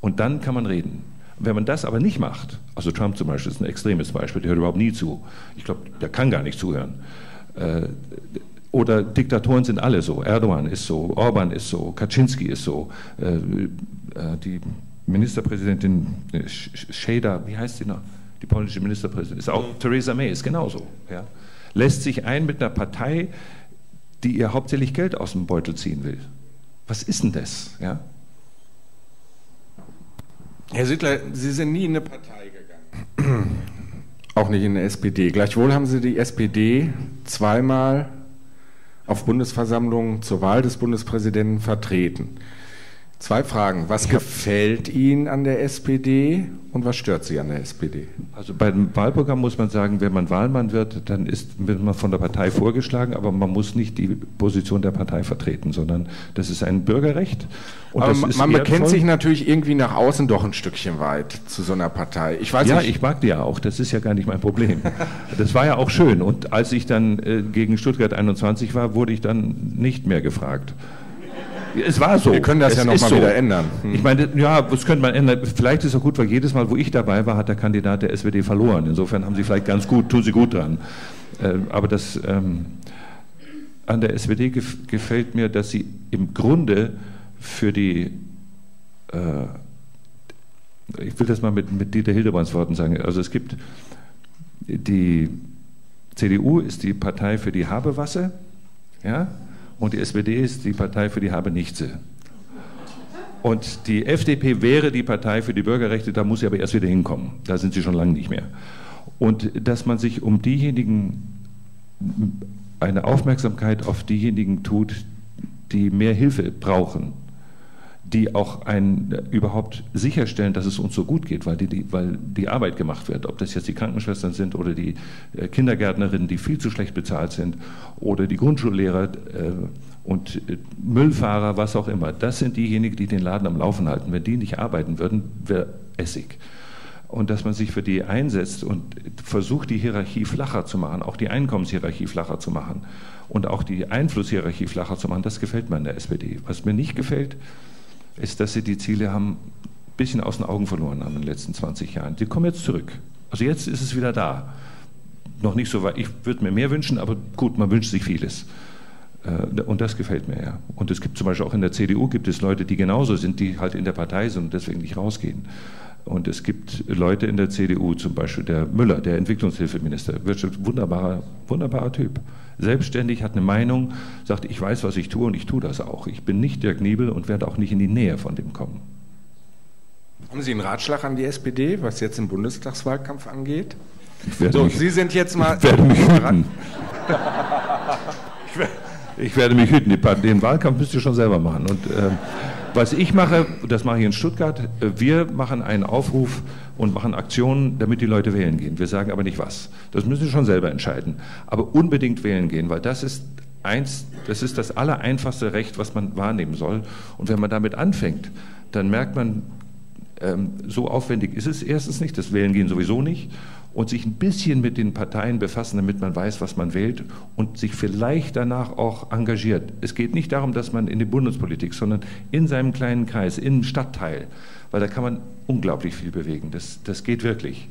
Und dann kann man reden. Wenn man das aber nicht macht, also Trump zum Beispiel ist ein extremes Beispiel, der hört überhaupt nie zu. Ich glaube, der kann gar nicht zuhören. Äh, oder Diktatoren sind alle so. Erdogan ist so, Orban ist so, Kaczynski ist so. Äh, die Ministerpräsidentin äh, Scheda, wie heißt sie noch? Die polnische Ministerpräsidentin ist auch mhm. Theresa May, ist genauso. Ja. Lässt sich ein mit einer Partei, die ihr hauptsächlich Geld aus dem Beutel ziehen will. Was ist denn das? Ja? Herr Sittler, Sie sind nie in eine Partei gegangen. Auch nicht in eine SPD. Gleichwohl haben Sie die SPD zweimal auf auf Bundesversammlungen zur Wahl des Bundespräsidenten vertreten. Zwei Fragen. Was gefällt Ihnen an der SPD und was stört Sie an der SPD? Also beim Wahlprogramm muss man sagen, wenn man Wahlmann wird, dann ist, wird man von der Partei vorgeschlagen, aber man muss nicht die Position der Partei vertreten, sondern das ist ein Bürgerrecht. aber man bekennt sich natürlich irgendwie nach außen doch ein Stückchen weit zu so einer Partei. Ich weiß ja, nicht. ich mag die ja auch. Das ist ja gar nicht mein Problem. das war ja auch schön. Und als ich dann äh, gegen Stuttgart 21 war, wurde ich dann nicht mehr gefragt. Es war so. Wir können das es ja nochmal so. wieder ändern. Hm. Ich meine, ja, das könnte man ändern. Vielleicht ist es auch gut, weil jedes Mal, wo ich dabei war, hat der Kandidat der SWD verloren. Insofern haben sie vielleicht ganz gut, tun sie gut dran. Äh, aber das ähm, an der SWD gef gefällt mir, dass sie im Grunde für die äh, ich will das mal mit, mit Dieter Hildebrands Worten sagen. Also es gibt die CDU ist die Partei für die Habewasse, ja, und die SPD ist die Partei für die Habenichtse. Und die FDP wäre die Partei für die Bürgerrechte, da muss sie aber erst wieder hinkommen. Da sind sie schon lange nicht mehr. Und dass man sich um diejenigen, eine Aufmerksamkeit auf diejenigen tut, die mehr Hilfe brauchen, die auch ein, überhaupt sicherstellen, dass es uns so gut geht, weil die, die, weil die Arbeit gemacht wird. Ob das jetzt die Krankenschwestern sind oder die äh, Kindergärtnerinnen, die viel zu schlecht bezahlt sind, oder die Grundschullehrer äh, und äh, Müllfahrer, was auch immer. Das sind diejenigen, die den Laden am Laufen halten. Wenn die nicht arbeiten würden, wäre Essig. Und dass man sich für die einsetzt und versucht, die Hierarchie flacher zu machen, auch die Einkommenshierarchie flacher zu machen und auch die Einflusshierarchie flacher zu machen, das gefällt mir an der SPD. Was mir nicht gefällt, ist, dass sie die Ziele haben ein bisschen aus den Augen verloren haben in den letzten 20 Jahren. Die kommen jetzt zurück. Also jetzt ist es wieder da. Noch nicht so weit. Ich würde mir mehr wünschen, aber gut, man wünscht sich vieles. Äh, und das gefällt mir ja. Und es gibt zum Beispiel auch in der CDU gibt es Leute, die genauso sind, die halt in der Partei sind und deswegen nicht rausgehen. Und es gibt Leute in der CDU, zum Beispiel der Müller, der Entwicklungshilfeminister, Wirtschaft, wunderbarer, wunderbarer Typ selbstständig, hat eine Meinung, sagt, ich weiß, was ich tue und ich tue das auch. Ich bin nicht Dirk Niebel und werde auch nicht in die Nähe von dem kommen. Haben Sie einen Ratschlag an die SPD, was jetzt im Bundestagswahlkampf angeht? so, mich, Sie sind jetzt mal. Ich werde mich hüten. ich werde mich hüten. Den Wahlkampf müsst ihr schon selber machen. Und äh, was ich mache, das mache ich in Stuttgart, wir machen einen Aufruf und machen Aktionen, damit die Leute wählen gehen. Wir sagen aber nicht was. Das müssen sie schon selber entscheiden. Aber unbedingt wählen gehen, weil das ist eins, das ist das allereinfachste Recht, was man wahrnehmen soll. Und wenn man damit anfängt, dann merkt man, ähm, so aufwendig ist es erstens nicht, das Wählen gehen sowieso nicht und sich ein bisschen mit den Parteien befassen, damit man weiß, was man wählt und sich vielleicht danach auch engagiert. Es geht nicht darum, dass man in die Bundespolitik, sondern in seinem kleinen Kreis, im Stadtteil, weil da kann man unglaublich viel bewegen. Das, das geht wirklich.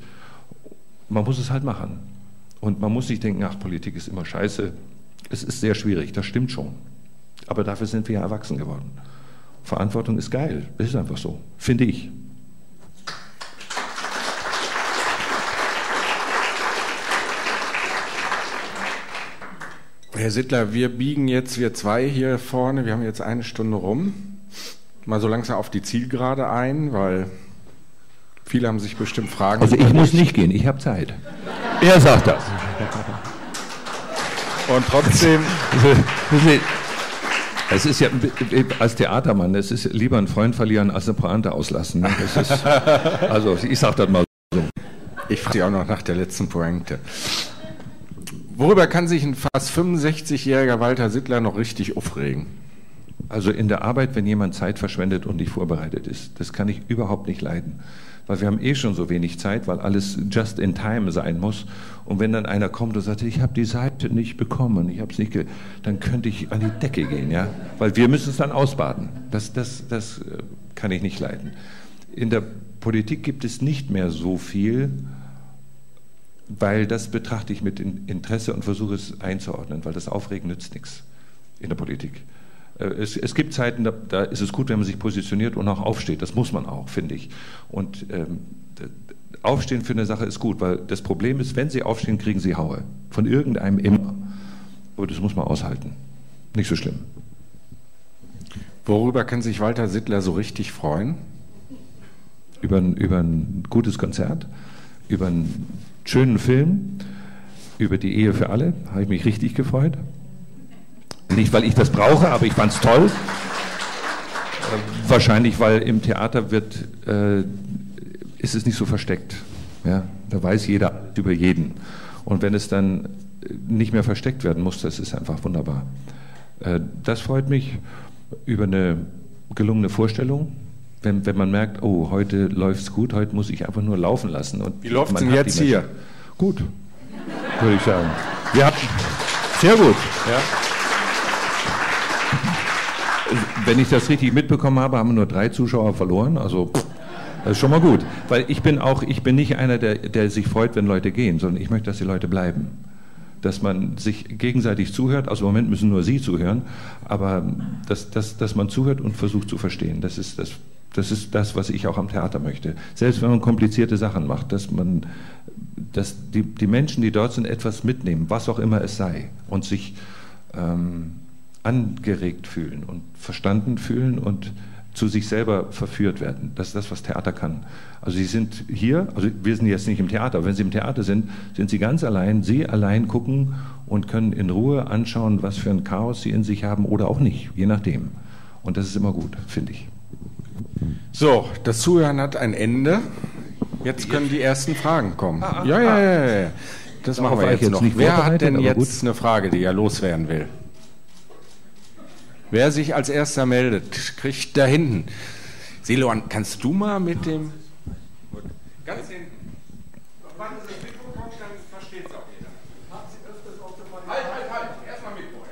Man muss es halt machen. Und man muss nicht denken, ach, Politik ist immer scheiße. Es ist sehr schwierig, das stimmt schon. Aber dafür sind wir ja erwachsen geworden. Verantwortung ist geil, das ist einfach so, finde ich. Herr Sittler, wir biegen jetzt, wir zwei hier vorne, wir haben jetzt eine Stunde rum, mal so langsam auf die Zielgerade ein, weil viele haben sich bestimmt Fragen. Also ich muss nicht gehen, ich habe Zeit. Er sagt das. Und trotzdem. Es ist ja als Theatermann, es ist lieber einen Freund verlieren als eine Pointe auslassen. Ist, also ich sage das mal so. Ich frage Sie auch noch nach der letzten Pointe. Worüber kann sich ein fast 65-jähriger Walter Sittler noch richtig aufregen? Also in der Arbeit, wenn jemand Zeit verschwendet und nicht vorbereitet ist. Das kann ich überhaupt nicht leiden. Weil wir haben eh schon so wenig Zeit, weil alles just in time sein muss. Und wenn dann einer kommt und sagt, ich habe die Seite nicht bekommen, ich habe es nicht, dann könnte ich an die Decke gehen, ja, weil wir müssen es dann ausbaden. Das, das, das äh, kann ich nicht leiden. In der Politik gibt es nicht mehr so viel, weil das betrachte ich mit Interesse und versuche es einzuordnen, weil das Aufregen nützt nichts in der Politik. Äh, es, es, gibt Zeiten, da, da, ist es gut, wenn man sich positioniert und auch aufsteht. Das muss man auch, finde ich. Und ähm, Aufstehen für eine Sache ist gut, weil das Problem ist, wenn Sie aufstehen, kriegen Sie Haue. Von irgendeinem immer. Aber das muss man aushalten. Nicht so schlimm. Worüber kann sich Walter Sittler so richtig freuen? Über ein, über ein gutes Konzert, über ein schönen Film über die Ehe für alle, habe ich mich richtig gefreut. Nicht, weil ich das brauche, aber ich fand es toll. Äh, wahrscheinlich, weil im Theater wird, äh, ist es nicht so versteckt. Ja? Da weiß jeder über jeden. Und wenn es dann nicht mehr versteckt werden muss, das ist einfach wunderbar. Äh, das freut mich über eine gelungene Vorstellung. Wenn, wenn man merkt, oh, heute läuft es gut, heute muss ich einfach nur laufen lassen. Und Wie läuft es denn jetzt hier? Gut, würde ich sagen. Wir hatten, sehr gut. Ja. Wenn ich das richtig mitbekommen habe, haben wir nur drei Zuschauer verloren. Also das ist schon mal gut. Weil ich bin auch, ich bin nicht einer, der, der sich freut, wenn Leute gehen, sondern ich möchte, dass die Leute bleiben dass man sich gegenseitig zuhört. Also im Moment müssen nur Sie zuhören, aber dass, dass, dass man zuhört und versucht zu verstehen. Das ist das, das ist das, was ich auch am Theater möchte. Selbst wenn man komplizierte Sachen macht, dass man, dass die, die Menschen, die dort sind, etwas mitnehmen, was auch immer es sei, und sich ähm, angeregt fühlen und verstanden fühlen und zu sich selber verführt werden. Das ist das, was Theater kann. Also Sie sind hier, also wir sind jetzt nicht im Theater, aber wenn Sie im Theater sind, sind Sie ganz allein, Sie allein gucken und können in Ruhe anschauen, was für ein Chaos Sie in sich haben oder auch nicht, je nachdem. Und das ist immer gut, finde ich. So, das Zuhören hat ein Ende. Jetzt können die ersten Fragen kommen. Ah, ah, ja, ja, ja, ja. Das machen wir jetzt, jetzt noch. Wer hat denn jetzt eine Frage, die er loswerden will? Wer sich als erster meldet, kriegt da hinten. Seloan, kannst du mal mit dem. Ganz hinten. Wann das Mikro kommt, dann versteht es auch jeder. Halt, halt, halt. Erstmal Mikro.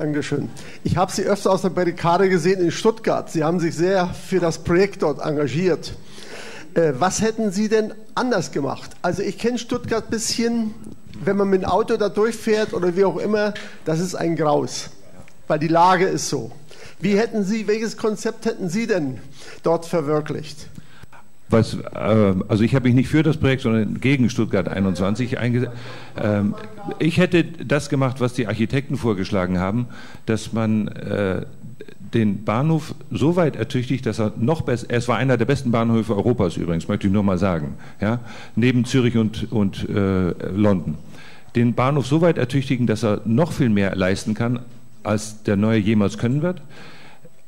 Dankeschön. Ich habe Sie öfter aus der Barrikade gesehen in Stuttgart. Sie haben sich sehr für das Projekt dort engagiert. Äh, was hätten Sie denn anders gemacht? Also ich kenne Stuttgart ein bisschen wenn man mit dem Auto da durchfährt oder wie auch immer, das ist ein Graus, weil die Lage ist so. Wie hätten Sie, welches Konzept hätten Sie denn dort verwirklicht? Was, äh, also ich habe mich nicht für das Projekt, sondern gegen Stuttgart 21 eingesetzt. Ähm, ich hätte das gemacht, was die Architekten vorgeschlagen haben, dass man äh, den Bahnhof so weit ertüchtigt, dass er noch besser, es war einer der besten Bahnhöfe Europas übrigens, möchte ich nur mal sagen, ja, neben Zürich und, und äh, London den Bahnhof so weit ertüchtigen, dass er noch viel mehr leisten kann, als der neue jemals können wird.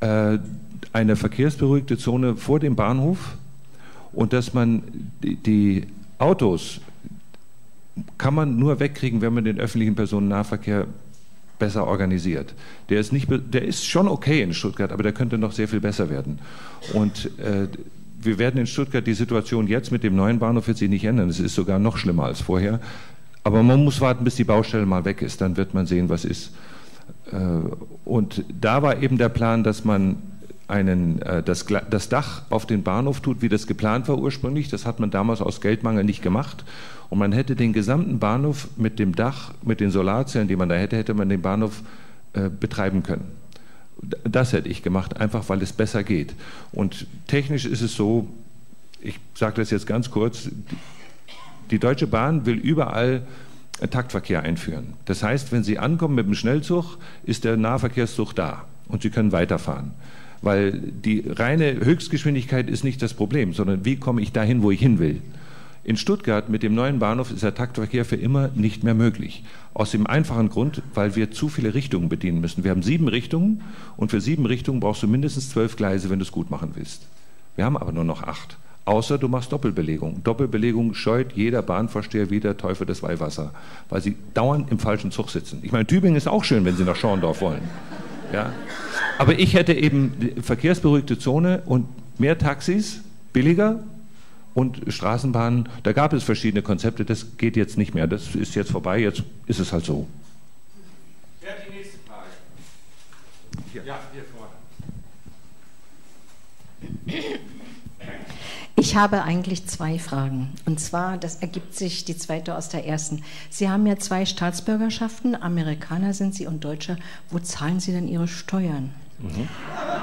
Äh, eine verkehrsberuhigte Zone vor dem Bahnhof und dass man die, Autos kann man nur wegkriegen, wenn man den öffentlichen Personennahverkehr besser organisiert. Der ist, nicht, der ist schon okay in Stuttgart, aber der könnte noch sehr viel besser werden. Und äh, wir werden in Stuttgart die Situation jetzt mit dem neuen Bahnhof sich nicht ändern. Es ist sogar noch schlimmer als vorher. Aber man muss warten, bis die Baustelle mal weg ist, dann wird man sehen, was ist. Äh, und da war eben der Plan, dass man einen, äh, das, das Dach auf den Bahnhof tut, wie das geplant war ursprünglich. Das hat man damals aus Geldmangel nicht gemacht. Und man hätte den gesamten Bahnhof mit dem Dach, mit den Solarzellen, die man da hätte, hätte man den Bahnhof äh, betreiben können. Das hätte ich gemacht, einfach weil es besser geht. Und technisch ist es so, ich sage das jetzt ganz kurz, die Deutsche Bahn will überall Taktverkehr einführen. Das heißt, wenn Sie ankommen mit dem Schnellzug, ist der Nahverkehrszug da und Sie können weiterfahren. Weil die reine Höchstgeschwindigkeit ist nicht das Problem, sondern wie komme ich dahin, wo ich hin will. In Stuttgart mit dem neuen Bahnhof ist der Taktverkehr für immer nicht mehr möglich. Aus dem einfachen Grund, weil wir zu viele Richtungen bedienen müssen. Wir haben sieben Richtungen und für sieben Richtungen brauchst du mindestens zwölf Gleise, wenn du es gut machen willst. Wir haben aber nur noch acht. Außer du machst Doppelbelegung. Doppelbelegung scheut jeder Bahnvorsteher wie der Teufel das Weihwasser, weil sie dauernd im falschen Zug sitzen. Ich meine, Tübingen ist auch schön, wenn sie nach Schorndorf wollen. Ja? Aber ich hätte eben verkehrsberuhigte Zone und mehr Taxis, billiger und Straßenbahnen. Da gab es verschiedene Konzepte, das geht jetzt nicht mehr. Das ist jetzt vorbei, jetzt ist es halt so. Wer hat die nächste Frage? Hier. Ja, hier vorne. Ich habe eigentlich zwei Fragen. Und zwar, das ergibt sich die zweite aus der ersten. Sie haben ja zwei Staatsbürgerschaften, Amerikaner sind Sie und Deutscher. Wo zahlen Sie denn Ihre Steuern? Mhm.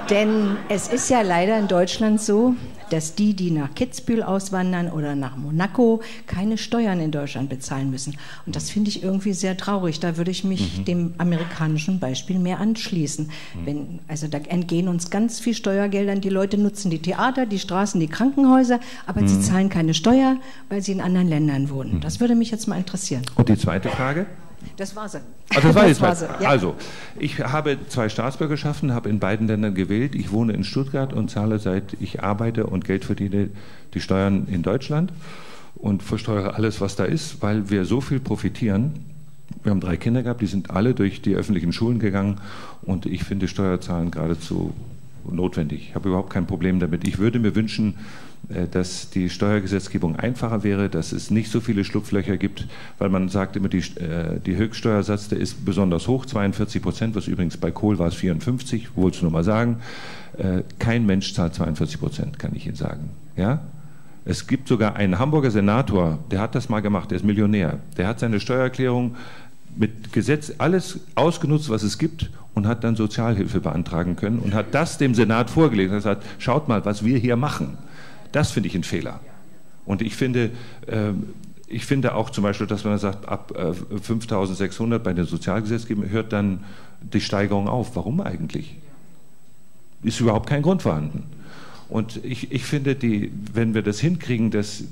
Denn es ist ja leider in Deutschland so, dass die, die nach Kitzbühel auswandern oder nach Monaco, keine Steuern in Deutschland bezahlen müssen. Und das finde ich irgendwie sehr traurig. Da würde ich mich mhm. dem amerikanischen Beispiel mehr anschließen. Mhm. Wenn, also da entgehen uns ganz viel Steuergeldern. Die Leute nutzen die Theater, die Straßen, die Krankenhäuser, aber mhm. sie zahlen keine Steuer, weil sie in anderen Ländern wohnen. Mhm. Das würde mich jetzt mal interessieren. Und die zweite Frage? Das war sie. Ah, das war jetzt war sie. Ja. Also, ich habe zwei Staatsbürgerschaften, habe in beiden Ländern gewählt. Ich wohne in Stuttgart und zahle seit ich arbeite und Geld verdiene die Steuern in Deutschland und versteuere alles, was da ist, weil wir so viel profitieren. Wir haben drei Kinder gehabt, die sind alle durch die öffentlichen Schulen gegangen und ich finde Steuerzahlen geradezu notwendig. Ich habe überhaupt kein Problem damit. Ich würde mir wünschen, dass die Steuergesetzgebung einfacher wäre, dass es nicht so viele Schlupflöcher gibt, weil man sagt immer, die, äh, die Höchststeuersatz, der ist besonders hoch, 42 Prozent, was übrigens bei Kohl war es 54, wolltest du nur mal sagen. Äh, kein Mensch zahlt 42 Prozent, kann ich Ihnen sagen. Ja? Es gibt sogar einen Hamburger Senator, der hat das mal gemacht, der ist Millionär. Der hat seine Steuererklärung mit Gesetz alles ausgenutzt, was es gibt und hat dann Sozialhilfe beantragen können und hat das dem Senat vorgelegt und gesagt, schaut mal, was wir hier machen. Das finde ich ein Fehler. Und ich finde, äh, ich finde auch zum Beispiel, dass man sagt, ab äh, 5.600 bei den Sozialgesetzgebungen hört dann die Steigerung auf. Warum eigentlich? Ist überhaupt kein Grund vorhanden. Und ich, ich finde, die, wenn wir das hinkriegen, dass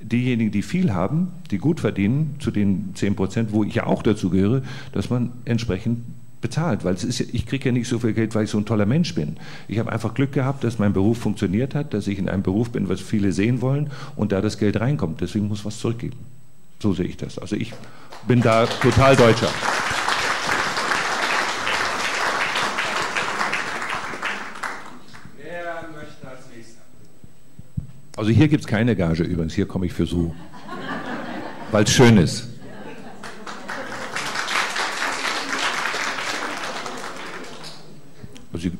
diejenigen, die viel haben, die gut verdienen, zu den 10 Prozent, wo ich ja auch dazu gehöre, dass man entsprechend bezahlt, weil ist, ich kriege ja nicht so viel Geld, weil ich so ein toller Mensch bin. Ich habe einfach Glück gehabt, dass mein Beruf funktioniert hat, dass ich in einem Beruf bin, was viele sehen wollen und da das Geld reinkommt. Deswegen muss was zurückgeben. So sehe ich das. Also ich bin da total Deutscher. Also hier gibt es keine Gage übrigens, hier komme ich für so, weil es schön ist. Sie,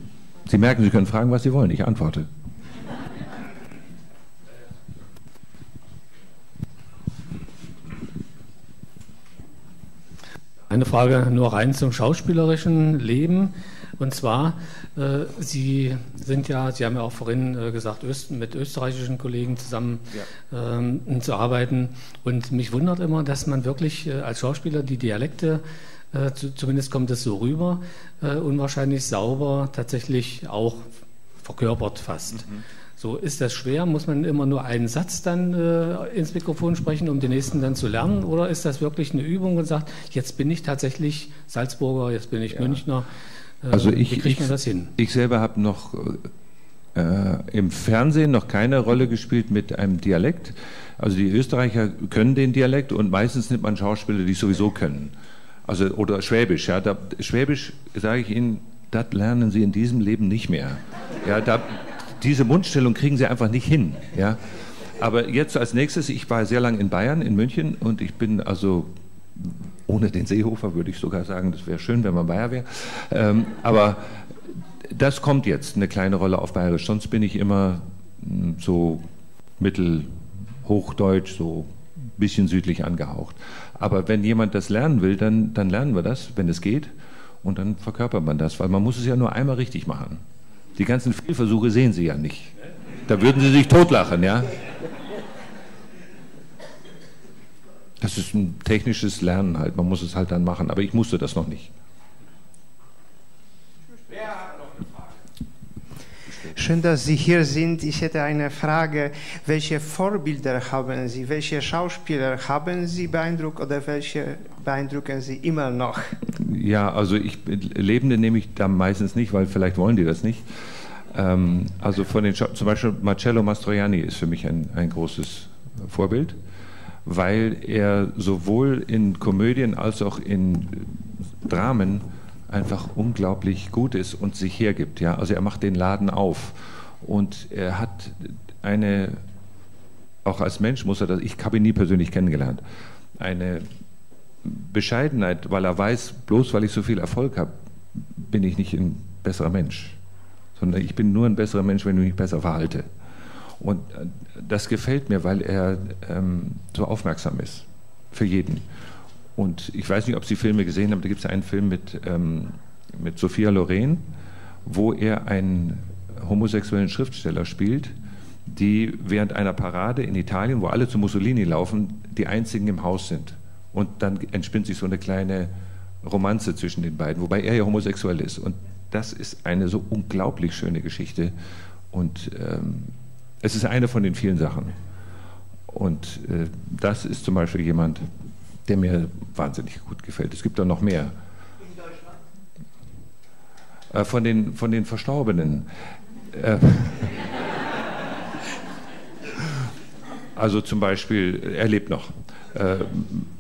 Sie merken, Sie können fragen, was Sie wollen, ich antworte. Eine Frage nur rein zum schauspielerischen Leben. Und zwar, äh, Sie sind ja, Sie haben ja auch vorhin äh, gesagt, Öst, mit österreichischen Kollegen zusammen ja. ähm, zu arbeiten. Und mich wundert immer, dass man wirklich äh, als Schauspieler die Dialekte, äh, zu, zumindest kommt es so rüber, äh, unwahrscheinlich sauber tatsächlich auch verkörpert fast. Mhm. So ist das schwer? Muss man immer nur einen Satz dann äh, ins Mikrofon sprechen, um den nächsten dann zu lernen? Oder ist das wirklich eine Übung und sagt, jetzt bin ich tatsächlich Salzburger, jetzt bin ich ja. Münchner? Äh, also ich, Wie kriegt man das hin? Ich selber habe noch äh, im Fernsehen noch keine Rolle gespielt mit einem Dialekt. Also die Österreicher können den Dialekt und meistens nimmt man Schauspieler, die es sowieso können. Also, oder Schwäbisch. Ja, da, Schwäbisch, sage ich Ihnen, das lernen Sie in diesem Leben nicht mehr. Ja, da, diese Mundstellung kriegen Sie einfach nicht hin. Ja. Aber jetzt als nächstes, ich war sehr lange in Bayern, in München, und ich bin also ohne den Seehofer würde ich sogar sagen, das wäre schön, wenn man Bayer wäre. Ähm, aber das kommt jetzt eine kleine Rolle auf Bayerisch. Sonst bin ich immer hm, so mittelhochdeutsch, so ein bisschen südlich angehaucht. Aber wenn jemand das lernen will, dann, dann lernen wir das, wenn es geht. Und dann verkörpert man das, weil man muss es ja nur einmal richtig machen. Die ganzen Fehlversuche sehen Sie ja nicht. Da würden Sie sich totlachen, ja? Das ist ein technisches Lernen halt. Man muss es halt dann machen. Aber ich musste das noch nicht. Schön, dass Sie hier sind. Ich hätte eine Frage. Welche Vorbilder haben Sie? Welche Schauspieler haben Sie beeindruckt oder welche beeindrucken Sie immer noch? Ja, also ich Lebende nehme ich da meistens nicht, weil vielleicht wollen die das nicht. Ähm, also von den zum Beispiel Marcello Mastroianni ist für mich ein, ein großes Vorbild weil er sowohl in Komödien als auch in Dramen einfach unglaublich gut ist und sich hergibt. Ja? Also er macht den Laden auf und er hat eine, auch als Mensch muss er das, ich habe ihn nie persönlich kennengelernt, eine Bescheidenheit, weil er weiß, bloß weil ich so viel Erfolg habe, bin ich nicht ein besserer Mensch, sondern ich bin nur ein besserer Mensch, wenn ich mich besser verhalte. Und äh, das gefällt mir, weil er ähm, so aufmerksam ist für jeden. Und ich weiß nicht, ob Sie Filme gesehen haben, da gibt es einen Film mit, ähm, mit Sophia Loren, wo er einen homosexuellen Schriftsteller spielt, die während einer Parade in Italien, wo alle zu Mussolini laufen, die einzigen im Haus sind. Und dann entspinnt sich so eine kleine Romanze zwischen den beiden, wobei er ja homosexuell ist. Und das ist eine so unglaublich schöne Geschichte. Und ähm, es ist eine von den vielen Sachen. Und äh, das ist zum Beispiel jemand, der mir wahnsinnig gut gefällt. Es gibt da noch mehr. In Deutschland? Äh, von, den, von den Verstorbenen. Äh, also zum Beispiel, er lebt noch. Äh,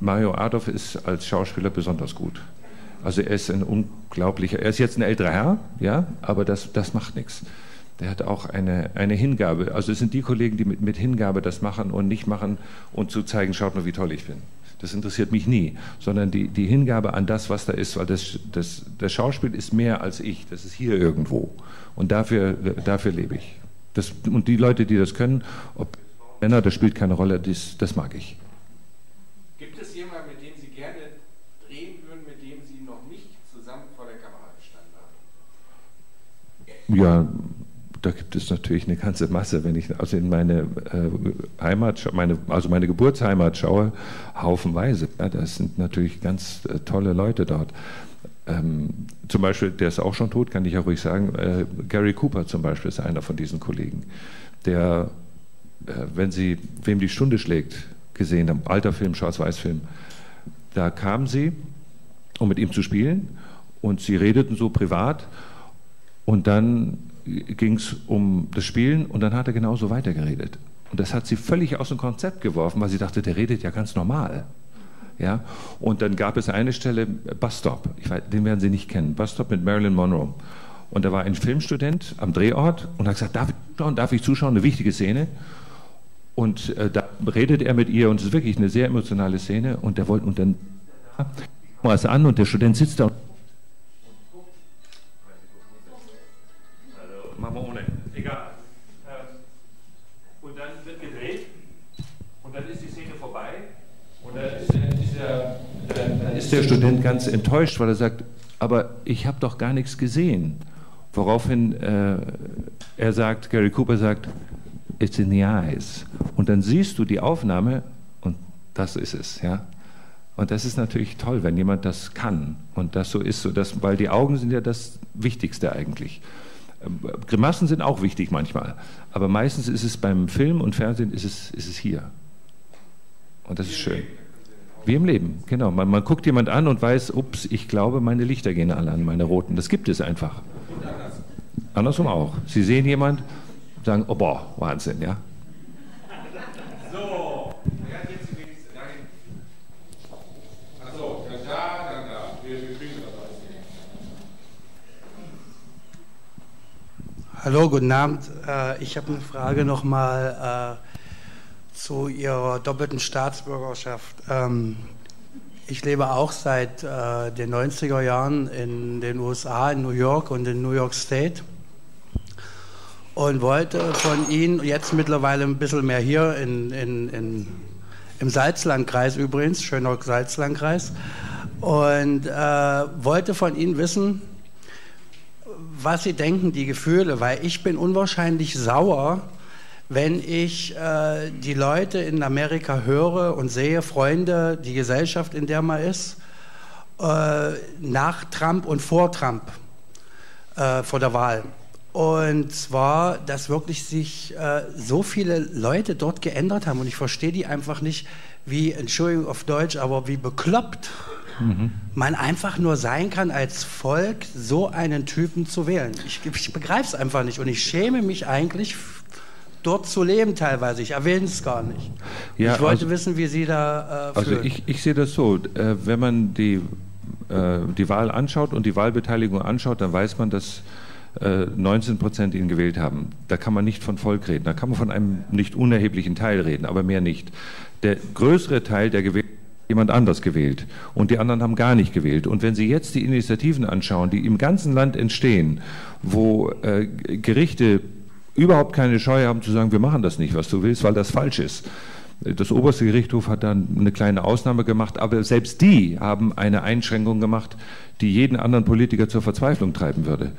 Mario Adolf ist als Schauspieler besonders gut. Also er ist ein unglaublicher, er ist jetzt ein älterer Herr, ja, aber das, das macht nichts. Der hat auch eine, eine Hingabe. Also es sind die Kollegen, die mit, mit Hingabe das machen und nicht machen und zu zeigen, schaut mal, wie toll ich bin. Das interessiert mich nie, sondern die, die Hingabe an das, was da ist, weil das, das, das Schauspiel ist mehr als ich, das ist hier irgendwo. Und dafür, dafür lebe ich. Das, und die Leute, die das können, ob Männer, das spielt keine Rolle, das, das mag ich. Gibt es jemanden, mit dem Sie gerne drehen würden, mit dem Sie noch nicht zusammen vor der Kamera gestanden haben? Ja, da gibt es natürlich eine ganze Masse. Wenn ich also in meine äh, Heimat, meine, also meine Geburtsheimat schaue, haufenweise. Ja, das sind natürlich ganz äh, tolle Leute dort. Ähm, zum Beispiel, der ist auch schon tot, kann ich ja ruhig sagen. Äh, Gary Cooper zum Beispiel ist einer von diesen Kollegen, der, äh, wenn Sie Wem die Stunde schlägt, gesehen haben, alter Film, Schwarz-Weiß-Film, da kamen sie, um mit ihm zu spielen und sie redeten so privat und dann ging es um das Spielen und dann hat er genauso weitergeredet. Und das hat sie völlig aus dem Konzept geworfen, weil sie dachte, der redet ja ganz normal. Ja? Und dann gab es eine Stelle, Bus Stop, weiß, den werden Sie nicht kennen, Bus Stop mit Marilyn Monroe. Und da war ein Filmstudent am Drehort und hat gesagt, darf ich zuschauen, darf ich zuschauen, eine wichtige Szene. Und äh, da redet er mit ihr und es ist wirklich eine sehr emotionale Szene. Und, der wollte, und dann es an und der Student sitzt da und machen wir ohne. Egal. Ähm, und dann wird gedreht und dann ist die Szene vorbei und dann ist der, ist der, dann ist der Student ganz enttäuscht, weil er sagt, aber ich habe doch gar nichts gesehen. Woraufhin äh, er sagt, Gary Cooper sagt, it's in the eyes. Und dann siehst du die Aufnahme und das ist es, ja. Und das ist natürlich toll, wenn jemand das kann und das so ist, so dass, weil die Augen sind ja das Wichtigste eigentlich. Grimassen sind auch wichtig manchmal, aber meistens ist es beim Film und Fernsehen ist es, ist es hier. Und das ist schön. Wie im Leben, genau. Man, man guckt jemand an und weiß, ups, ich glaube, meine Lichter gehen alle an, meine roten. Das gibt es einfach. Andersrum auch. Sie sehen jemand, sagen, oh boah, Wahnsinn, ja. Hallo, guten Abend. Äh, ich habe eine Frage nochmal äh, zu Ihrer doppelten Staatsbürgerschaft. Ähm, ich lebe auch seit äh, den 90er Jahren in den USA, in New York und in New York State und wollte von Ihnen jetzt mittlerweile ein bisschen mehr hier in, in, in, im Salzlandkreis übrigens, schöner Salzlandkreis, und äh, wollte von Ihnen wissen, was Sie denken, die Gefühle, weil ich bin unwahrscheinlich sauer, wenn ich äh, die Leute in Amerika höre und sehe, Freunde, die Gesellschaft, in der man ist, äh, nach Trump und vor Trump, äh, vor der Wahl. Und zwar, dass wirklich sich äh, so viele Leute dort geändert haben und ich verstehe die einfach nicht, wie, Entschuldigung auf Deutsch, aber wie bekloppt mhm. man einfach nur sein kann, als Volk so einen Typen zu wählen. Ich, ich begreife es einfach nicht und ich schäme mich eigentlich dort zu leben teilweise. Ich erwähne es gar nicht. Ja, ich wollte also, wissen, wie Sie da äh, Also ich, ich, sehe das so, äh, wenn man die, äh, die Wahl anschaut und die Wahlbeteiligung anschaut, dann weiß man, dass 19 äh, Prozent ihn gewählt haben. Da kann man nicht von Volk reden. Da kann man von einem nicht unerheblichen Teil reden, aber mehr nicht. Der größere Teil der gewählten jemand anders gewählt und die anderen haben gar nicht gewählt. Und wenn Sie jetzt die Initiativen anschauen, die im ganzen Land entstehen, wo äh, Gerichte überhaupt keine Scheu haben zu sagen, wir machen das nicht, was du willst, weil das falsch ist. Das oberste Gerichtshof hat dann eine kleine Ausnahme gemacht, aber selbst die haben eine Einschränkung gemacht, die jeden anderen Politiker zur Verzweiflung treiben würde.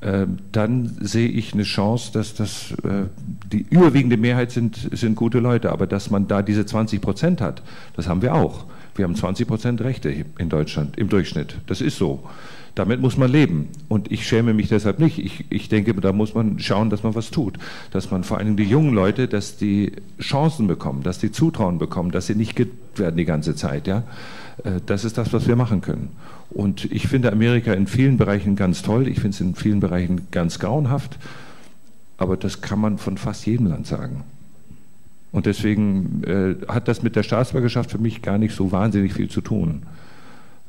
Äh, dann sehe ich eine Chance, dass das äh, die überwiegende Mehrheit sind, sind gute Leute, aber dass man da diese 20 Prozent hat, das haben wir auch. Wir haben 20 Prozent Rechte in Deutschland im Durchschnitt. Das ist so. Damit muss man leben. Und ich schäme mich deshalb nicht. Ich, ich denke, da muss man schauen, dass man was tut. Dass man vor allem die jungen Leute, dass die Chancen bekommen, dass die Zutrauen bekommen, dass sie nicht werden die ganze Zeit. Ja? Äh, das ist das, was wir machen können. Und ich finde Amerika in vielen Bereichen ganz toll. Ich finde es in vielen Bereichen ganz grauenhaft. Aber das kann man von fast jedem Land sagen. Und deswegen äh, hat das mit der Staatsbürgerschaft für mich gar nicht so wahnsinnig viel zu tun.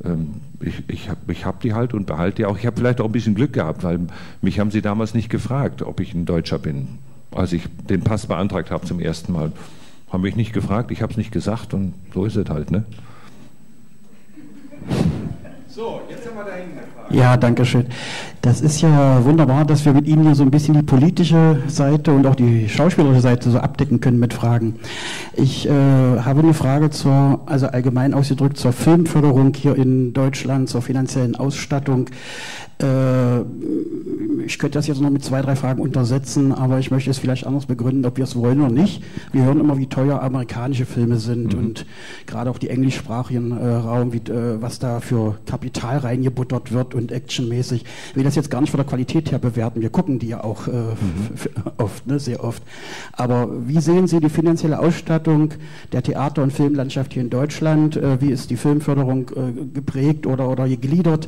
Ähm, ich ich habe hab die halt und behalte die auch. Ich habe vielleicht auch ein bisschen Glück gehabt, weil mich haben sie damals nicht gefragt, ob ich ein Deutscher bin. Als ich den Pass beantragt habe zum ersten Mal, haben mich nicht gefragt, ich habe es nicht gesagt und so ist es halt. Ne? So, jetzt haben wir da hinten. Ja, danke schön. Das ist ja wunderbar, dass wir mit Ihnen hier so ein bisschen die politische Seite und auch die schauspielerische Seite so abdecken können mit Fragen. Ich äh, habe eine Frage zur, also allgemein ausgedrückt, zur Filmförderung hier in Deutschland, zur finanziellen Ausstattung. Äh, ich könnte das jetzt noch mit zwei, drei Fragen untersetzen, aber ich möchte es vielleicht anders begründen, ob wir es wollen oder nicht. Wir hören immer, wie teuer amerikanische Filme sind mhm. und gerade auch die englischsprachigen äh, Raum, wie, äh, was da für Kapital reingebuttert wird und actionmäßig. Ich will das jetzt gar nicht von der Qualität her bewerten. Wir gucken die ja auch äh, mhm. oft, ne, sehr oft. Aber wie sehen Sie die finanzielle Ausstattung der Theater- und Filmlandschaft hier in Deutschland? Äh, wie ist die Filmförderung äh, geprägt oder, oder gegliedert?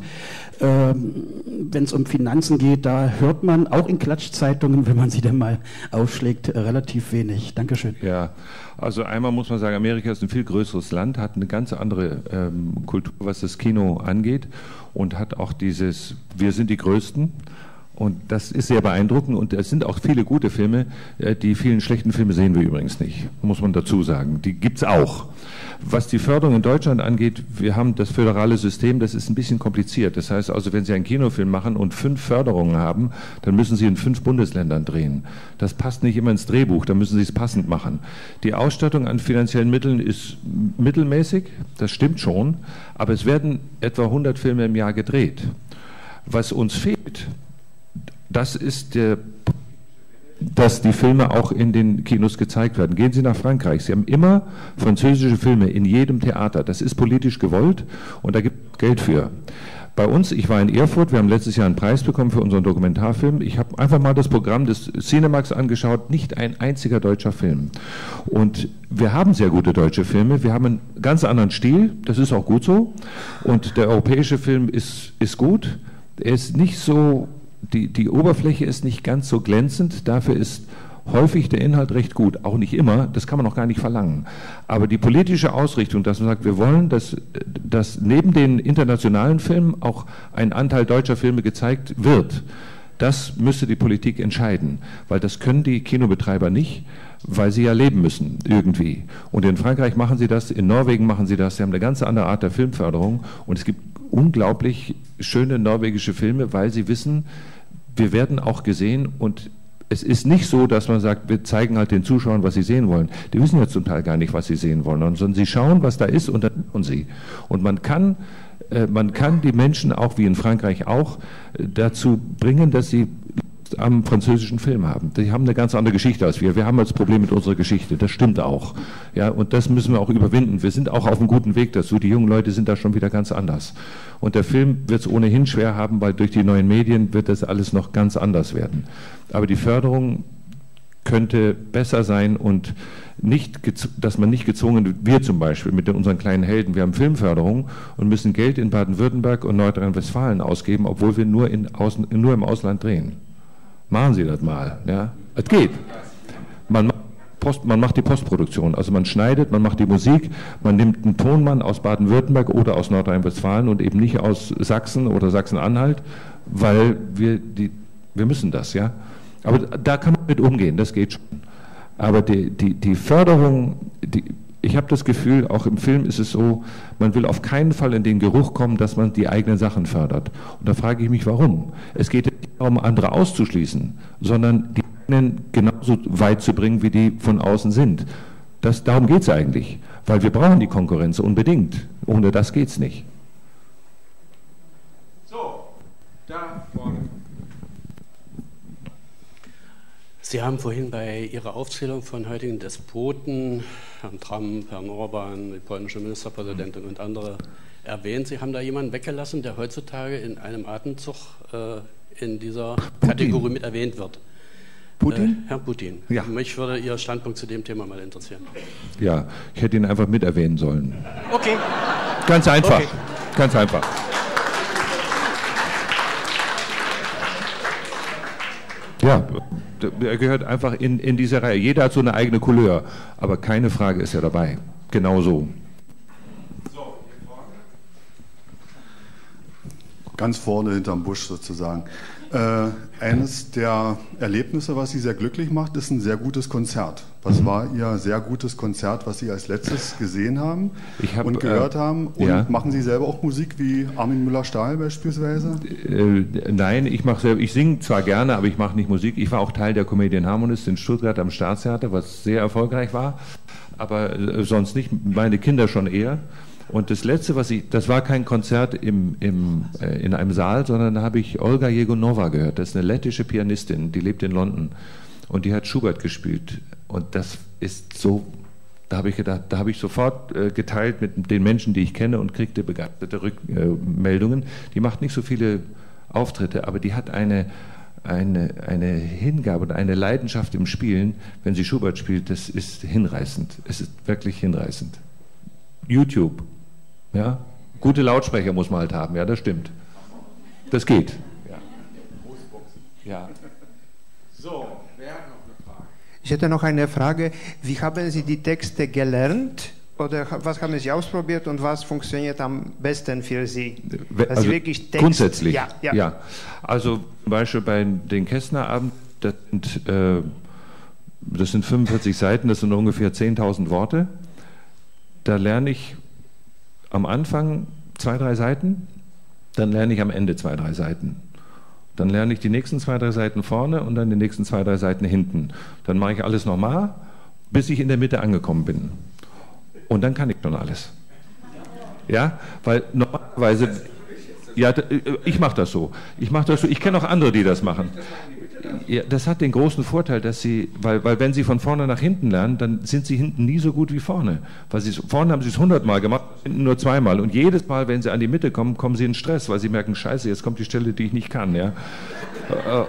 Ähm, wenn es um Finanzen geht, da hört man auch in Klatschzeitungen, wenn man sie denn mal aufschlägt, äh, relativ wenig. Dankeschön. Ja, also einmal muss man sagen, Amerika ist ein viel größeres Land, hat eine ganz andere ähm, Kultur, was das Kino angeht und hat auch dieses, wir sind die Größten. Und das ist sehr beeindruckend und es sind auch viele gute Filme. Äh, die vielen schlechten Filme sehen wir übrigens nicht, muss man dazu sagen. Die gibt es auch. Was die Förderung in Deutschland angeht, wir haben das föderale System, das ist ein bisschen kompliziert. Das heißt also, wenn Sie einen Kinofilm machen und fünf Förderungen haben, dann müssen Sie in fünf Bundesländern drehen. Das passt nicht immer ins Drehbuch, da müssen Sie es passend machen. Die Ausstattung an finanziellen Mitteln ist mittelmäßig, das stimmt schon, aber es werden etwa 100 Filme im Jahr gedreht. Was uns fehlt, das ist der dass die Filme auch in den Kinos gezeigt werden. Gehen Sie nach Frankreich. Sie haben immer französische Filme in jedem Theater. Das ist politisch gewollt und da gibt es Geld für. Bei uns, ich war in Erfurt, wir haben letztes Jahr einen Preis bekommen für unseren Dokumentarfilm. Ich habe einfach mal das Programm des Cinemax angeschaut, nicht ein einziger deutscher Film. Und wir haben sehr gute deutsche Filme, wir haben einen ganz anderen Stil, das ist auch gut so. Und der europäische Film ist, ist gut. Er ist nicht so die, die Oberfläche ist nicht ganz so glänzend, dafür ist häufig der Inhalt recht gut, auch nicht immer, das kann man auch gar nicht verlangen. Aber die politische Ausrichtung, dass man sagt, wir wollen, dass, dass neben den internationalen Filmen auch ein Anteil deutscher Filme gezeigt wird, das müsste die Politik entscheiden, weil das können die Kinobetreiber nicht, weil sie ja leben müssen irgendwie. Und in Frankreich machen sie das, in Norwegen machen sie das, sie haben eine ganz andere Art der Filmförderung und es gibt unglaublich schöne norwegische Filme, weil sie wissen, wir werden auch gesehen und es ist nicht so, dass man sagt, wir zeigen halt den Zuschauern, was sie sehen wollen. Die wissen ja zum Teil gar nicht, was sie sehen wollen, sondern sie schauen, was da ist und dann und sie. Und man kann, äh, man kann die Menschen auch, wie in Frankreich auch, äh, dazu bringen, dass sie am französischen Film haben. Die haben eine ganz andere Geschichte als wir. Wir haben das Problem mit unserer Geschichte. Das stimmt auch. Ja, und das müssen wir auch überwinden. Wir sind auch auf einem guten Weg dazu. Die jungen Leute sind da schon wieder ganz anders. Und der Film wird es ohnehin schwer haben, weil durch die neuen Medien wird das alles noch ganz anders werden. Aber die Förderung könnte besser sein und nicht, dass man nicht gezwungen, wir zum Beispiel mit unseren kleinen Helden, wir haben Filmförderung und müssen Geld in Baden-Württemberg und Nordrhein-Westfalen ausgeben, obwohl wir nur, in nur im Ausland drehen. Machen Sie das mal. Ja? Es geht. Man, Post, man macht die Postproduktion. Also man schneidet, man macht die Musik, man nimmt einen Tonmann aus Baden-Württemberg oder aus Nordrhein-Westfalen und eben nicht aus Sachsen oder Sachsen-Anhalt, weil wir, die, wir müssen das. Ja? Aber da kann man mit umgehen, das geht schon. Aber die, die, die Förderung, die, ich habe das Gefühl, auch im Film ist es so, man will auf keinen Fall in den Geruch kommen, dass man die eigenen Sachen fördert. Und da frage ich mich, warum? Es geht nicht darum, andere auszuschließen, sondern die eigenen genauso weit zu bringen, wie die von außen sind. Das, darum geht es eigentlich, weil wir brauchen die Konkurrenz unbedingt. Ohne das geht es nicht. So, da vorne. Sie haben vorhin bei Ihrer Aufzählung von heutigen Despoten, Herrn Trump, Herrn Orban, die polnische Ministerpräsidentin und andere erwähnt. Sie haben da jemanden weggelassen, der heutzutage in einem Atemzug äh, in dieser Putin. Kategorie mit erwähnt wird. Putin? Äh, Herr Putin. Ja. Mich würde Ihr Standpunkt zu dem Thema mal interessieren. Ja, ich hätte ihn einfach mit erwähnen sollen. Okay. Ganz einfach. Okay. Ganz einfach. Ja, er gehört einfach in, in diese Reihe. Jeder hat so eine eigene Couleur, aber keine Frage ist er dabei. Genau so. Ganz vorne hinterm Busch sozusagen. Äh, eines der Erlebnisse, was Sie sehr glücklich macht, ist ein sehr gutes Konzert. Was mhm. war Ihr sehr gutes Konzert, was Sie als letztes gesehen haben hab, und gehört äh, haben? Und ja. machen Sie selber auch Musik wie Armin Müller-Stahl beispielsweise? Äh, nein, ich mache selber, ich singe zwar gerne, aber ich mache nicht Musik. Ich war auch Teil der Comedian Harmonist in Stuttgart am Staatstheater, was sehr erfolgreich war, aber äh, sonst nicht. Meine Kinder schon eher. Und das letzte, was ich, das war kein Konzert im, im, äh, in einem Saal, sondern da habe ich Olga Jegonova gehört. Das ist eine lettische Pianistin, die lebt in London. Und die hat Schubert gespielt. Und das ist so, da habe ich gedacht, da habe ich sofort äh, geteilt mit den Menschen, die ich kenne und kriegte begeisterte Rückmeldungen. die macht nicht so viele Auftritte, aber die hat eine, eine, eine Hingabe und eine Leidenschaft im Spielen, wenn sie Schubert spielt, das ist hinreißend. Es ist wirklich hinreißend. YouTube, ja? Gute Lautsprecher muss man halt haben, ja, das stimmt. Das geht. Ja. ja. So, wer hat noch eine Frage? Ich hätte noch eine Frage. Wie haben Sie die Texte gelernt? Oder was haben Sie ausprobiert und was funktioniert am besten für Sie? Also wirklich Text, grundsätzlich, ja, ja. ja. Also zum Beispiel bei den Kästnerabend, das sind, äh, das sind 45 Seiten, das sind ungefähr 10.000 Worte. Da lerne ich am Anfang zwei, drei Seiten, dann lerne ich am Ende zwei, drei Seiten. Dann lerne ich die nächsten zwei, drei Seiten vorne und dann die nächsten zwei, drei Seiten hinten. Dann mache ich alles nochmal, bis ich in der Mitte angekommen bin. Und dann kann ich schon alles. Ja, weil normalerweise, ja, ich mache das so. Ich mache das so. Ich kenne auch andere, die das machen. Ja, das hat den großen Vorteil, dass sie, weil, weil wenn sie von vorne nach hinten lernen, dann sind sie hinten nie so gut wie vorne. Weil sie, vorne haben sie es hundertmal gemacht, hinten nur zweimal. Und jedes Mal, wenn sie an die Mitte kommen, kommen sie in Stress, weil sie merken, scheiße, jetzt kommt die Stelle, die ich nicht kann. Ja? Äh,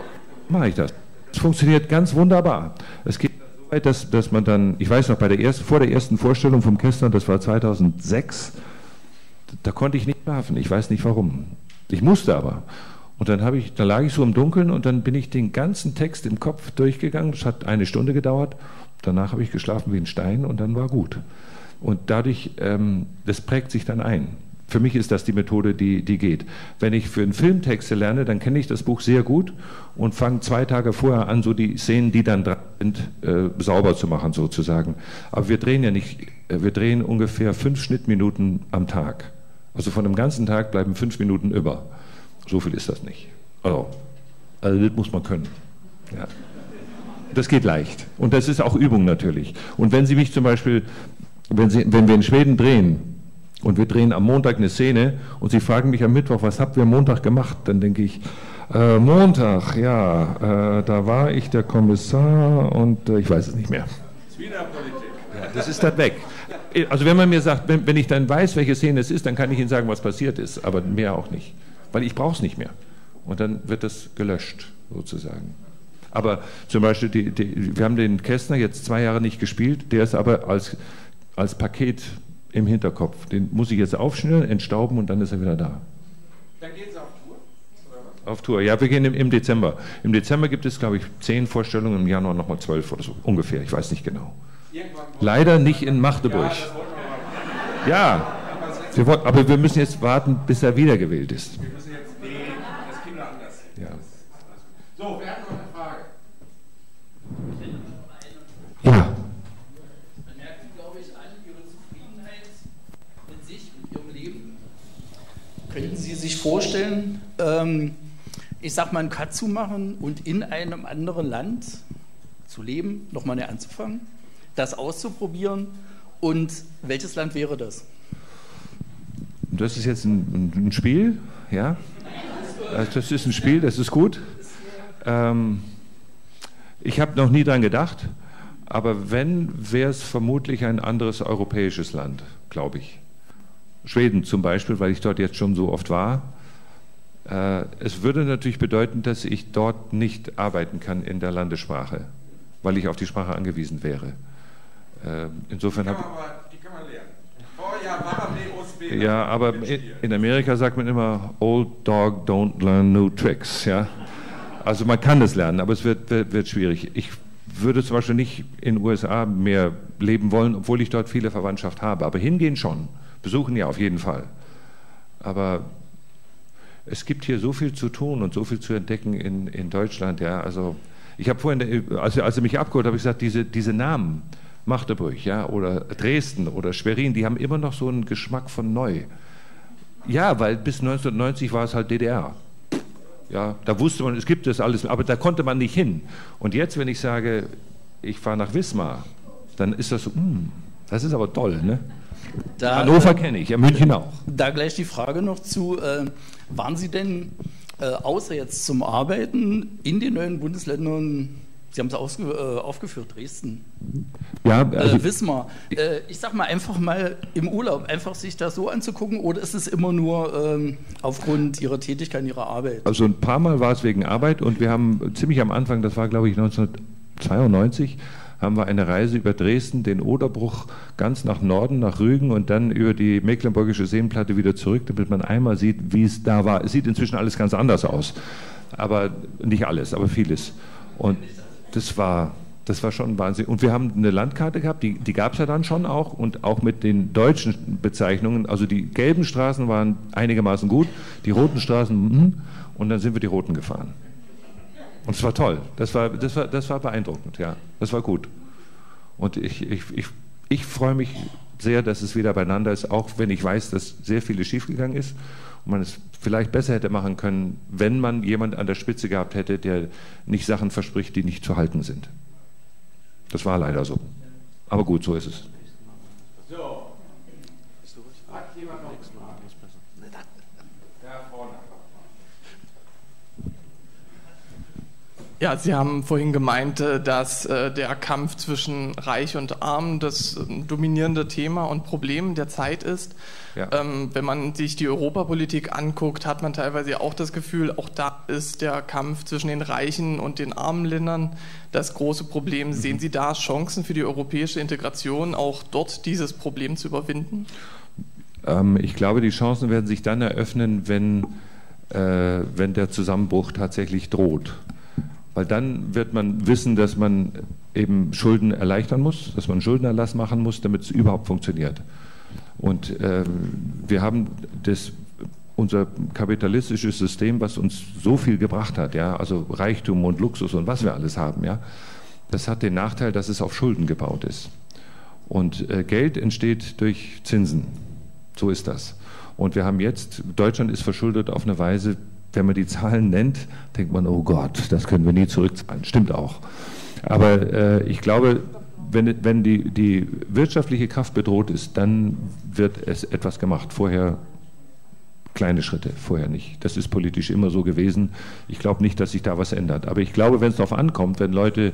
Mache ich das. Es funktioniert ganz wunderbar. Es geht so weit, dass, dass man dann, ich weiß noch, bei der ersten, vor der ersten Vorstellung vom Kästner, das war 2006, da konnte ich nicht schlafen. Ich weiß nicht warum. Ich musste aber. Und dann, ich, dann lag ich so im Dunkeln und dann bin ich den ganzen Text im Kopf durchgegangen. Das hat eine Stunde gedauert. Danach habe ich geschlafen wie ein Stein und dann war gut. Und dadurch, ähm, das prägt sich dann ein. Für mich ist das die Methode, die, die geht. Wenn ich für einen Film Texte lerne, dann kenne ich das Buch sehr gut und fange zwei Tage vorher an, so die Szenen, die dann dran sind, äh, sauber zu machen sozusagen. Aber wir drehen ja nicht, äh, wir drehen ungefähr fünf Schnittminuten am Tag. Also von dem ganzen Tag bleiben fünf Minuten über. So viel ist das nicht. Also, also das muss man können. Ja. Das geht leicht. Und das ist auch Übung natürlich. Und wenn Sie mich zum Beispiel, wenn, Sie, wenn wir in Schweden drehen und wir drehen am Montag eine Szene und Sie fragen mich am Mittwoch, was habt ihr am Montag gemacht? Dann denke ich, äh, Montag, ja, äh, da war ich der Kommissar und äh, ich weiß es nicht mehr. Ja, das ist dann weg. Also wenn man mir sagt, wenn, wenn ich dann weiß, welche Szene es ist, dann kann ich Ihnen sagen, was passiert ist, aber mehr auch nicht weil ich brauche es nicht mehr. Und dann wird das gelöscht, sozusagen. Aber zum Beispiel, die, die, wir haben den Kästner jetzt zwei Jahre nicht gespielt, der ist aber als, als Paket im Hinterkopf. Den muss ich jetzt aufschnüren, entstauben und dann ist er wieder da. Dann gehen Sie auf Tour? Auf Tour, ja, wir gehen im, im, Dezember. Im Dezember gibt es, glaube ich, zehn Vorstellungen, im Januar nochmal zwölf oder so, ungefähr, ich weiß nicht genau. Leider nicht in Magdeburg. Ja, wir wollen, aber wir müssen jetzt warten, bis er wiedergewählt ist. So, wer hat noch eine Frage? Ja. Man merkt, glaube ich, an Ihre Zufriedenheit mit sich, mit Ihrem Leben. Könnten Sie sich vorstellen, ähm, ich sag mal, einen Cut zu machen und in einem anderen Land zu leben, nochmal neu anzufangen, das auszuprobieren und welches Land wäre das? Das ist jetzt ein, ein Spiel, ja? Das ist ein Spiel, das ist gut. Ähm, Ich habe noch nie dran gedacht, aber wenn, wäre es vermutlich ein anderes europäisches Land, glaube ich. Schweden zum Beispiel, weil ich dort jetzt schon so oft war. Äh, es würde natürlich bedeuten, dass ich dort nicht arbeiten kann in der Landessprache, weil ich auf die Sprache angewiesen wäre. Äh, insofern habe Die kann man lernen. Oh ja, aber in Amerika sagt man immer, Old Dog don't learn new tricks. Ja? Also man kann es lernen, aber es wird, wird, wird schwierig. Ich würde zum Beispiel nicht in den USA mehr leben wollen, obwohl ich dort viele Verwandtschaft habe. Aber hingehen schon. Besuchen ja auf jeden Fall. Aber es gibt hier so viel zu tun und so viel zu entdecken in, in Deutschland. Ja, also ich habe vorhin, als, als er mich abgeholt, habe ich gesagt, diese, diese Namen, Magdeburg, ja, oder Dresden oder Schwerin, die haben immer noch so einen Geschmack von neu. Ja, weil bis 1990 war es halt DDR. Ja, da wusste man, es gibt das alles, aber da konnte man nicht hin. Und jetzt, wenn ich sage, ich fahre nach Wismar, dann ist das so, mm, das ist aber toll, ne? Da, Hannover kenne ich, ja, München auch. Da gleich die Frage noch zu, äh, waren Sie denn äh, außer jetzt zum Arbeiten in den neuen Bundesländern Sie haben es äh, aufgeführt, Dresden. Ja, äh, also äh, Wismar. Äh, ich sag mal einfach mal im Urlaub, einfach sich das so anzugucken oder ist es immer nur ähm, aufgrund Ihrer Tätigkeit, Ihrer Arbeit? Also ein paar Mal war es wegen Arbeit und wir haben ziemlich am Anfang, das war glaube ich 1992, haben wir eine Reise über Dresden, den Oderbruch ganz nach Norden, nach Rügen und dann über die Mecklenburgische Seenplatte wieder zurück, damit man einmal sieht, wie es da war. Es sieht inzwischen alles ganz anders aus, aber nicht alles, aber vieles. Und das war, das war schon Wahnsinn. Und wir haben eine Landkarte gehabt, die, die gab es ja dann schon auch und auch mit den deutschen Bezeichnungen. Also die gelben Straßen waren einigermaßen gut, die roten Straßen, mm, und dann sind wir die roten gefahren. Und es war toll. Das war, das, war, das war beeindruckend, ja. Das war gut. Und ich, ich, ich, ich freue mich sehr, dass es wieder beieinander ist, auch wenn ich weiß, dass sehr vieles schiefgegangen ist und man es vielleicht besser hätte machen können, wenn man jemand an der Spitze gehabt hätte, der nicht Sachen verspricht, die nicht zu halten sind. Das war leider so. Aber gut, so ist es. Ja, Sie haben vorhin gemeint, äh, dass äh, der Kampf zwischen Reich und Arm das ähm, dominierende Thema und Problem der Zeit ist. Ja. Ähm, wenn man sich die Europapolitik anguckt, hat man teilweise auch das Gefühl, auch da ist der Kampf zwischen den reichen und den armen Ländern das große Problem. Mhm. Sehen Sie da Chancen für die europäische Integration, auch dort dieses Problem zu überwinden? Ähm, ich glaube, die Chancen werden sich dann eröffnen, wenn, äh, wenn der Zusammenbruch tatsächlich droht. Weil dann wird man wissen, dass man eben Schulden erleichtern muss, dass man Schuldenerlass machen muss, damit es überhaupt funktioniert. Und äh, wir haben das, unser kapitalistisches System, was uns so viel gebracht hat, ja, also Reichtum und Luxus und was wir alles haben, ja, das hat den Nachteil, dass es auf Schulden gebaut ist. Und äh, Geld entsteht durch Zinsen. So ist das. Und wir haben jetzt, Deutschland ist verschuldet auf eine Weise, wenn man die Zahlen nennt, denkt man, oh Gott, das können wir nie zurückzahlen. Stimmt auch. Aber äh, ich glaube, wenn, wenn die, die wirtschaftliche Kraft bedroht ist, dann wird es etwas gemacht. Vorher kleine Schritte, vorher nicht. Das ist politisch immer so gewesen. Ich glaube nicht, dass sich da was ändert. Aber ich glaube, wenn es darauf ankommt, wenn Leute,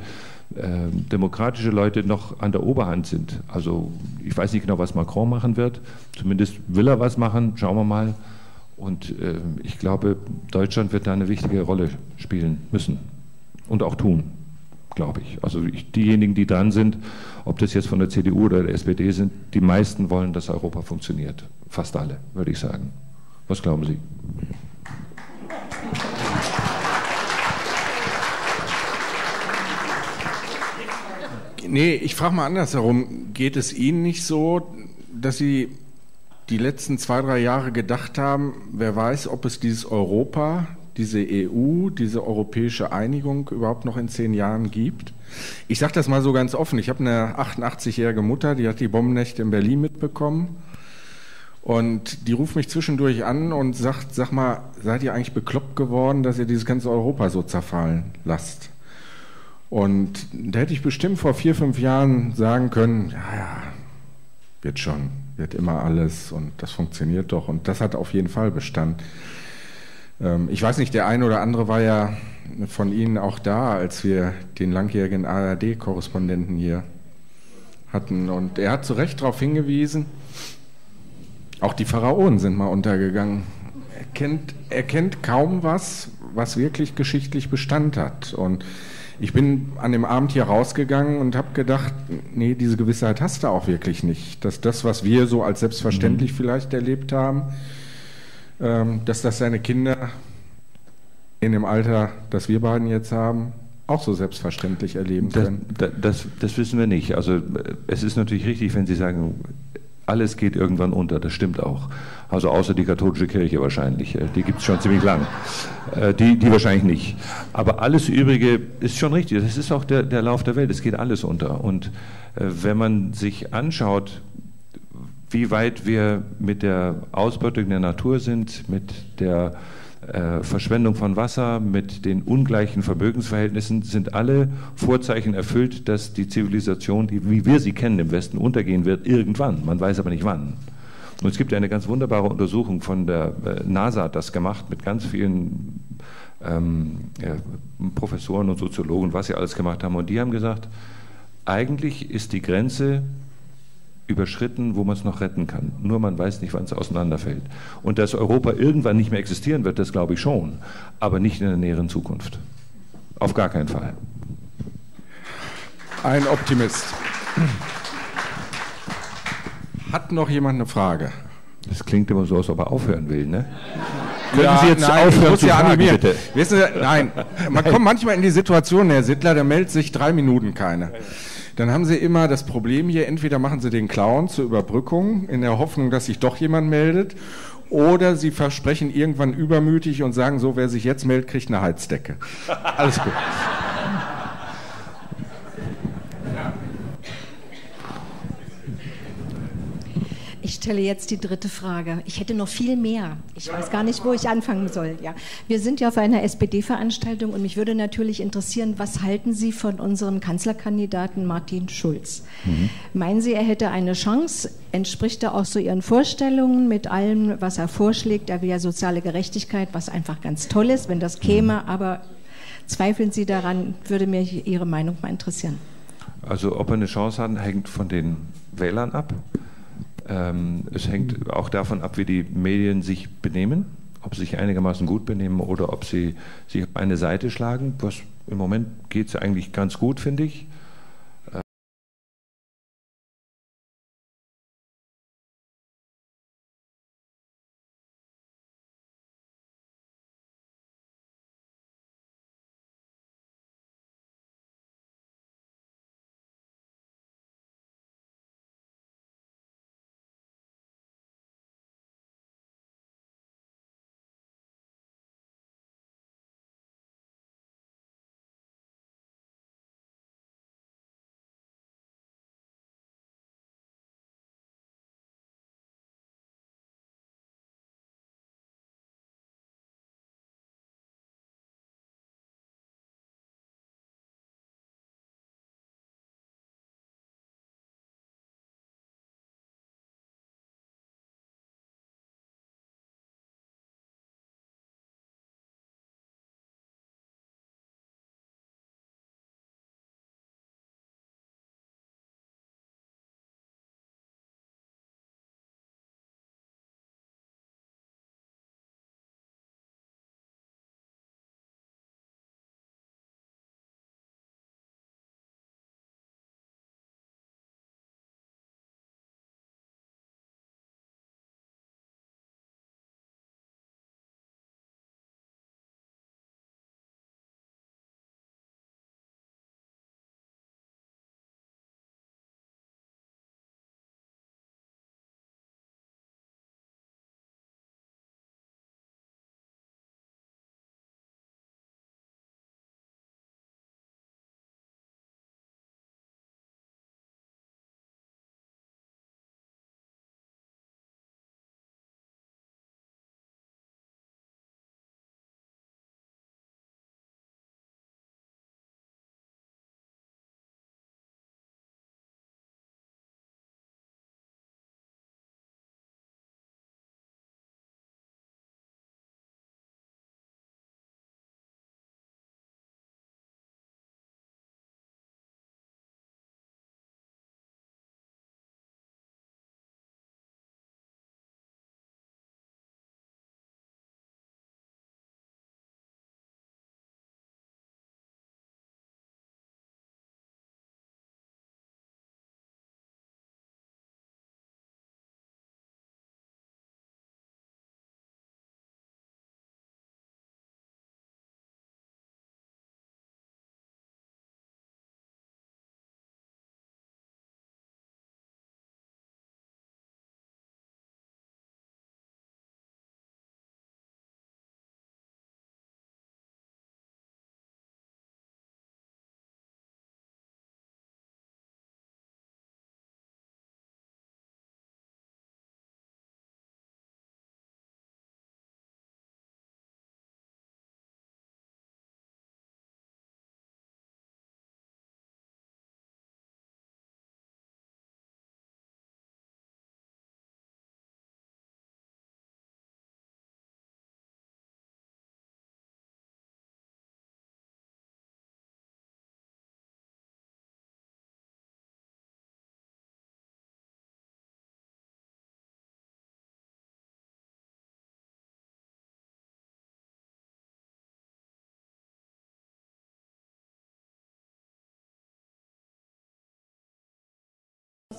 äh, demokratische Leute noch an der Oberhand sind, also ich weiß nicht genau, was Macron machen wird, zumindest will er was machen, schauen wir mal. Und äh, ich glaube, Deutschland wird da eine wichtige Rolle spielen müssen und auch tun, glaube ich. Also ich, diejenigen, die dran sind, ob das jetzt von der CDU oder der SPD sind, die meisten wollen, dass Europa funktioniert. Fast alle, würde ich sagen. Was glauben Sie? Nee, ich frage mal andersherum. Geht es Ihnen nicht so, dass Sie die letzten zwei, drei Jahre gedacht haben, wer weiß, ob es dieses Europa, diese EU, diese europäische Einigung überhaupt noch in zehn Jahren gibt. Ich sage das mal so ganz offen. Ich habe eine 88-jährige Mutter, die hat die Bombennächte in Berlin mitbekommen. Und die ruft mich zwischendurch an und sagt, sag mal, seid ihr eigentlich bekloppt geworden, dass ihr dieses ganze Europa so zerfallen lasst? Und da hätte ich bestimmt vor vier, fünf Jahren sagen können, ja, ja, wird schon wird immer alles und das funktioniert doch und das hat auf jeden Fall Bestand. Ähm, ich weiß nicht, der eine oder andere war ja von Ihnen auch da, als wir den langjährigen ARD-Korrespondenten hier hatten. Und er hat zu Recht darauf hingewiesen, auch die Pharaonen sind mal untergegangen. Er kennt, er kennt kaum was, was wirklich geschichtlich Bestand hat. Und ich bin an dem Abend hier rausgegangen und habe gedacht, nee, diese Gewissheit hast du auch wirklich nicht. Dass das, was wir so als selbstverständlich mhm. vielleicht erlebt haben, ähm, dass das seine Kinder in dem Alter, das wir beiden jetzt haben, auch so selbstverständlich erleben können? Das, das, das, wissen wir nicht. Also es ist natürlich richtig, wenn Sie sagen, alles geht irgendwann unter, das stimmt auch. Also außer die katholische Kirche wahrscheinlich, äh, die gibt es schon ziemlich lang. Äh, die, die wahrscheinlich nicht. Aber alles Übrige ist schon richtig, das ist auch der, der Lauf der Welt, es geht alles unter. Und äh, wenn man sich anschaut, wie weit wir mit der Ausbeutung der Natur sind, mit der äh, Verschwendung von Wasser, mit den ungleichen Vermögensverhältnissen sind alle Vorzeichen erfüllt, dass die Zivilisation, die, wie wir sie kennen im Westen, untergehen wird irgendwann. Man weiß aber nicht wann. Und es gibt eine ganz wunderbare Untersuchung von der äh, NASA, hat das gemacht mit ganz vielen ähm, ja, Professoren und Soziologen, was sie alles gemacht haben. Und die haben gesagt, eigentlich ist die Grenze überschritten, wo man es noch retten kann. Nur man weiß nicht, wann es auseinanderfällt. Und dass Europa irgendwann nicht mehr existieren wird, das glaube ich schon, aber nicht in der näheren Zukunft. Auf gar keinen Fall. Ein Optimist. Hat noch jemand eine Frage? Das klingt immer so, als ob er aufhören will, ne? Können ja, Sie jetzt nein, aufhören zu ja fragen, bitte? Wissen Sie, nein, man nein. kommt manchmal in die Situation, Herr Sittler, da meldet sich drei Minuten keiner. Dann haben Sie immer das Problem hier, entweder machen Sie den Clown zur Überbrückung in der Hoffnung, dass sich doch jemand meldet, oder Sie versprechen irgendwann übermütig und sagen so, wer sich jetzt meldet, kriegt eine Heizdecke. Alles gut. Ich stelle jetzt die dritte Frage. Ich hätte noch viel mehr. Ich weiß gar nicht, wo ich anfangen soll. Ja. Wir sind ja auf einer SPD-Veranstaltung und mich würde natürlich interessieren, was halten Sie von unserem Kanzlerkandidaten Martin Schulz? Mhm. Meinen Sie, er hätte eine Chance? Entspricht er auch so Ihren Vorstellungen mit allem, was er vorschlägt? Er will ja soziale Gerechtigkeit, was einfach ganz toll ist, wenn das käme. Mhm. Aber zweifeln Sie daran? Würde mich Ihre Meinung mal interessieren. Also ob er eine Chance hat, hängt von den Wählern ab. Ähm, es hängt auch davon ab, wie die Medien sich benehmen, ob sie sich einigermaßen gut benehmen oder ob sie sich auf eine Seite schlagen. Was im Moment geht es eigentlich ganz gut, finde ich.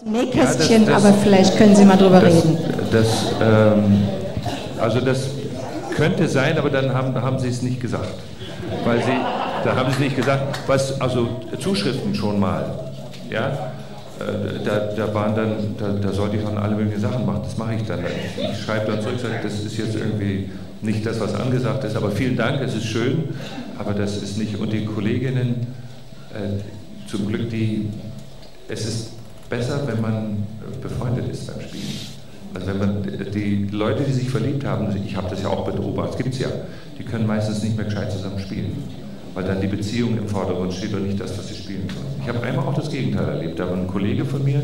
Nähkästchen, ja, aber vielleicht können Sie mal drüber das, reden. Das, ähm, also das könnte sein, aber dann haben, haben Sie es nicht gesagt. Weil Sie, da haben Sie nicht gesagt, was, also Zuschriften schon mal. Ja, äh, da, da, waren dann, da, da, sollte ich dann alle möglichen Sachen machen. Das mache ich dann. Ich schreibe dann zurück, sage, das ist jetzt irgendwie nicht das, was angesagt ist, aber vielen Dank, es ist schön, aber das ist nicht. Und die Kolleginnen, äh, zum Glück, die, es ist besser, wenn man befreundet ist beim Spielen. Also wenn man die Leute, die sich verliebt haben, ich habe das ja auch beobachtet, es gibt es ja, die können meistens nicht mehr gescheit zusammen spielen weil dann die Beziehung im Vordergrund steht und nicht das, was sie spielen sollen. Ich habe einmal auch das Gegenteil erlebt. Da war ein Kollege von mir,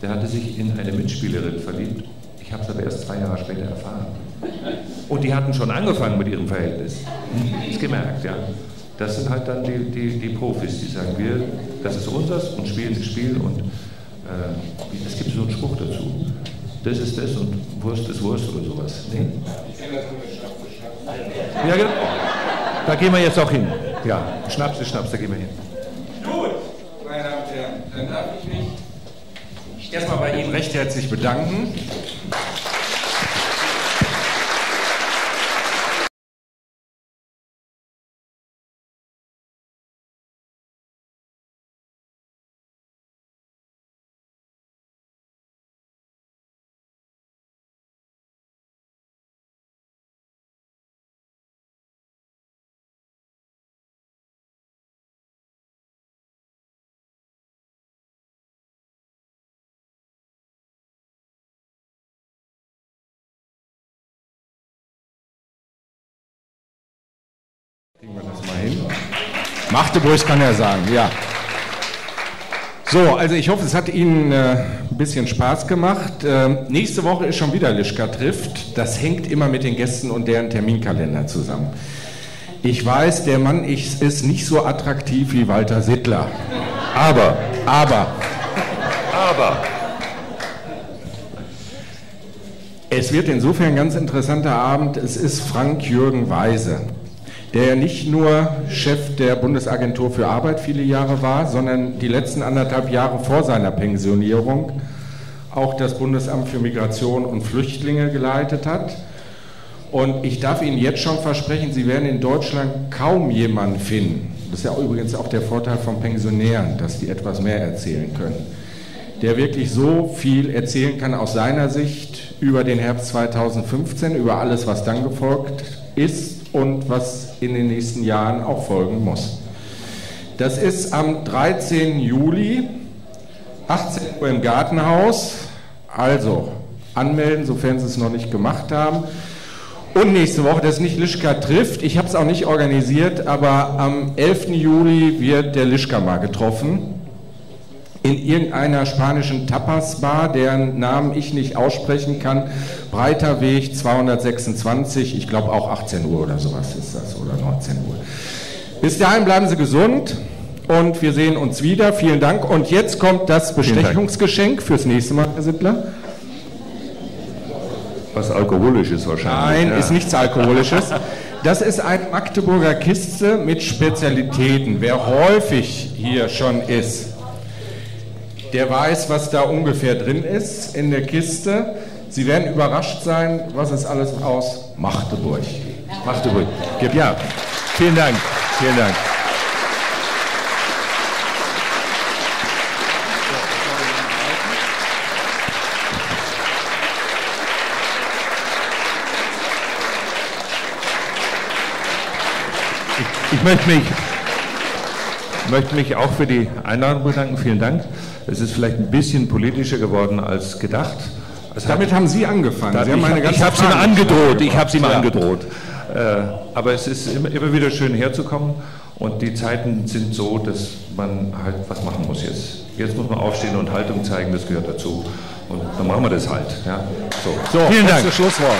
der hatte sich in eine Mitspielerin verliebt. Ich habe es aber erst zwei Jahre später erfahren. Und die hatten schon angefangen mit ihrem Verhältnis. Ist gemerkt, ja. Das sind halt dann die, die, die Profis, die sagen, wir, das ist unseres und spielen das Spiel und äh, es gibt so einen Spruch dazu. Das ist das und Wurst ist Wurst oder sowas. Nee? Ja, genau. Da gehen wir jetzt auch hin. Ja, Schnaps ist Schnaps, da gehen wir hin. Gut, meine Damen und Herren, dann darf ich mich erstmal bei Ihnen recht herzlich bedanken. Hin. Magdeburg kann er sagen, ja. So, also ich hoffe, es hat Ihnen äh, ein bisschen Spaß gemacht. Äh, nächste Woche ist schon wieder Lischka trifft. Das hängt immer mit den Gästen und deren Terminkalender zusammen. Ich weiß, der Mann ist nicht so attraktiv wie Walter Sittler. Aber, aber, aber. Es wird insofern ein ganz interessanter Abend. Es ist Frank-Jürgen Weise der ja nicht nur Chef der Bundesagentur für Arbeit viele Jahre war, sondern die letzten anderthalb Jahre vor seiner Pensionierung auch das Bundesamt für Migration und Flüchtlinge geleitet hat. Und ich darf Ihnen jetzt schon versprechen, Sie werden in Deutschland kaum jemanden finden, das ist ja übrigens auch der Vorteil von Pensionären, dass die etwas mehr erzählen können, der wirklich so viel erzählen kann aus seiner Sicht über den Herbst 2015, über alles, was dann gefolgt ist und was in den nächsten Jahren auch folgen muss. Das ist am 13. Juli, 18 Uhr im Gartenhaus. Also anmelden, sofern Sie es noch nicht gemacht haben. Und nächste Woche, das nicht Lischka trifft, ich habe es auch nicht organisiert, aber am 11. Juli wird der Lischka mal getroffen in irgendeiner spanischen Tapas-Bar, deren Namen ich nicht aussprechen kann. Breiter Weg 226, ich glaube auch 18 Uhr oder sowas ist das, oder 19 Uhr. Bis dahin bleiben Sie gesund und wir sehen uns wieder. Vielen Dank. Und jetzt kommt das Bestechungsgeschenk fürs nächste Mal, Herr Sittler. Was Alkoholisches wahrscheinlich. Nein, ja. ist nichts Alkoholisches. Das ist eine Magdeburger Kiste mit Spezialitäten. Wer häufig hier schon ist, der weiß, was da ungefähr drin ist in der Kiste. Sie werden überrascht sein, was es alles aus Magdeburg. Magdeburg gibt. Ja, vielen Dank. Vielen Dank. Ich möchte mich, möchte mich auch für die Einladung bedanken. Vielen Dank. Es ist vielleicht ein bisschen politischer geworden als gedacht. Es Damit hat, haben Sie angefangen. Sie haben ich, ich habe es ihm angedroht. Ich habe es ihm ja. angedroht. Äh, aber es ist immer, immer, wieder schön herzukommen und die Zeiten sind so, dass man halt was machen muss jetzt. Jetzt muss man aufstehen und Haltung zeigen, das gehört dazu. Und dann machen wir das halt. Ja. So. so, vielen Dank. Schlusswort.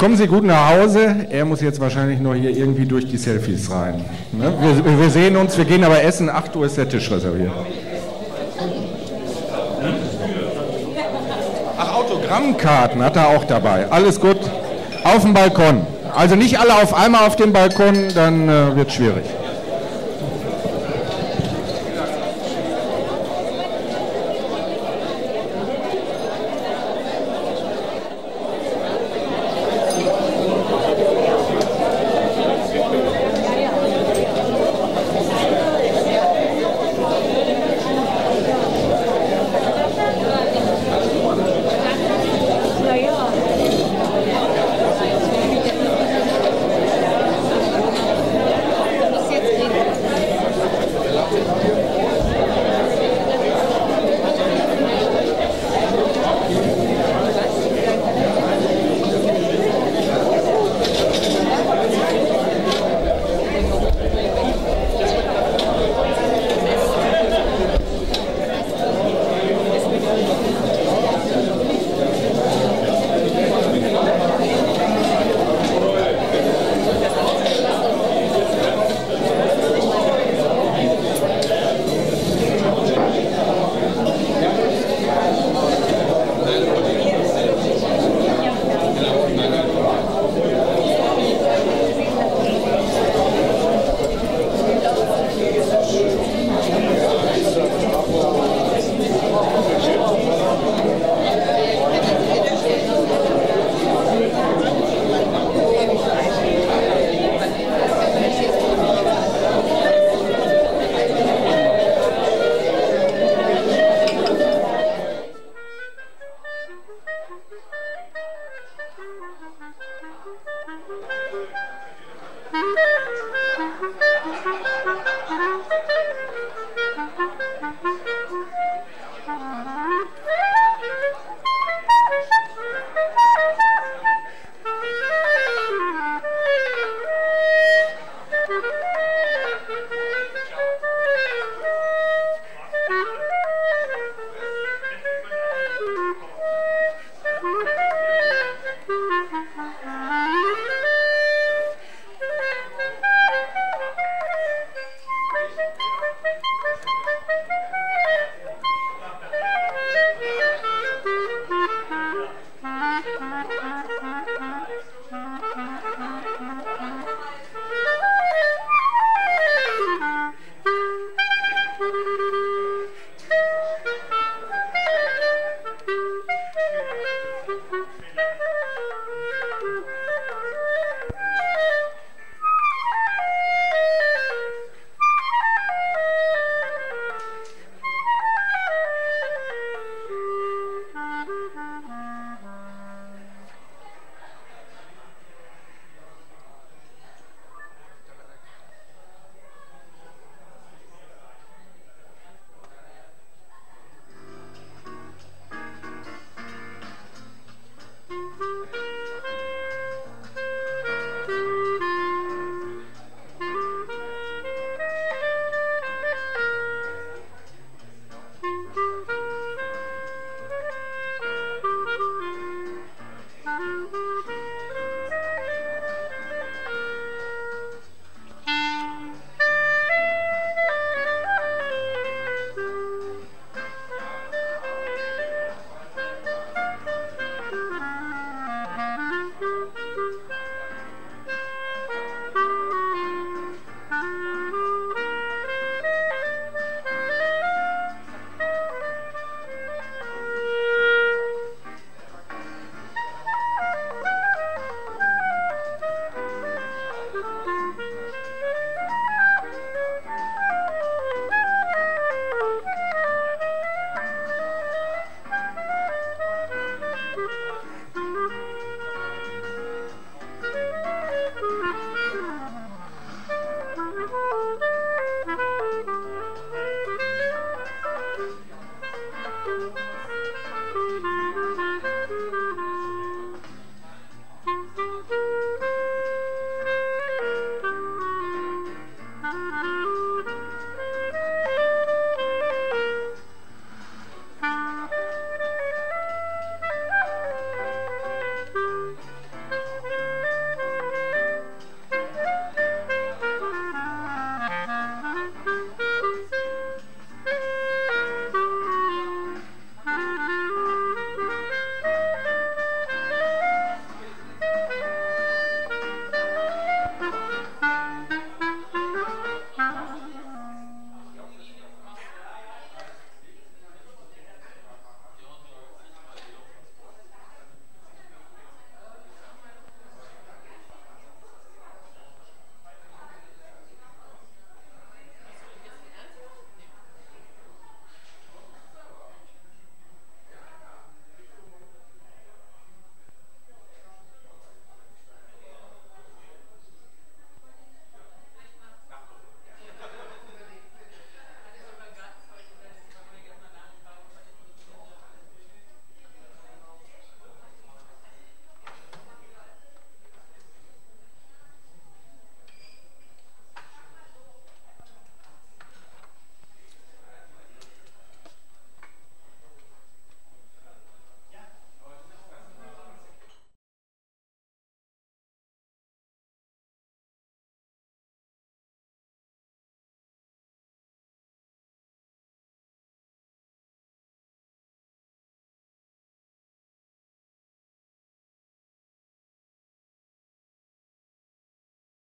Kommen Sie gut nach Hause. Er muss jetzt wahrscheinlich noch hier irgendwie durch die Selfies rein. Ne? Wir, wir, sehen uns, wir gehen aber essen. 8 Uhr ist der Tisch reserviert. Hm? Ach, Autogrammkarten hat er auch dabei. Alles gut. Auf dem Balkon. Also nicht alle auf einmal auf dem Balkon, dann äh, wird schwierig.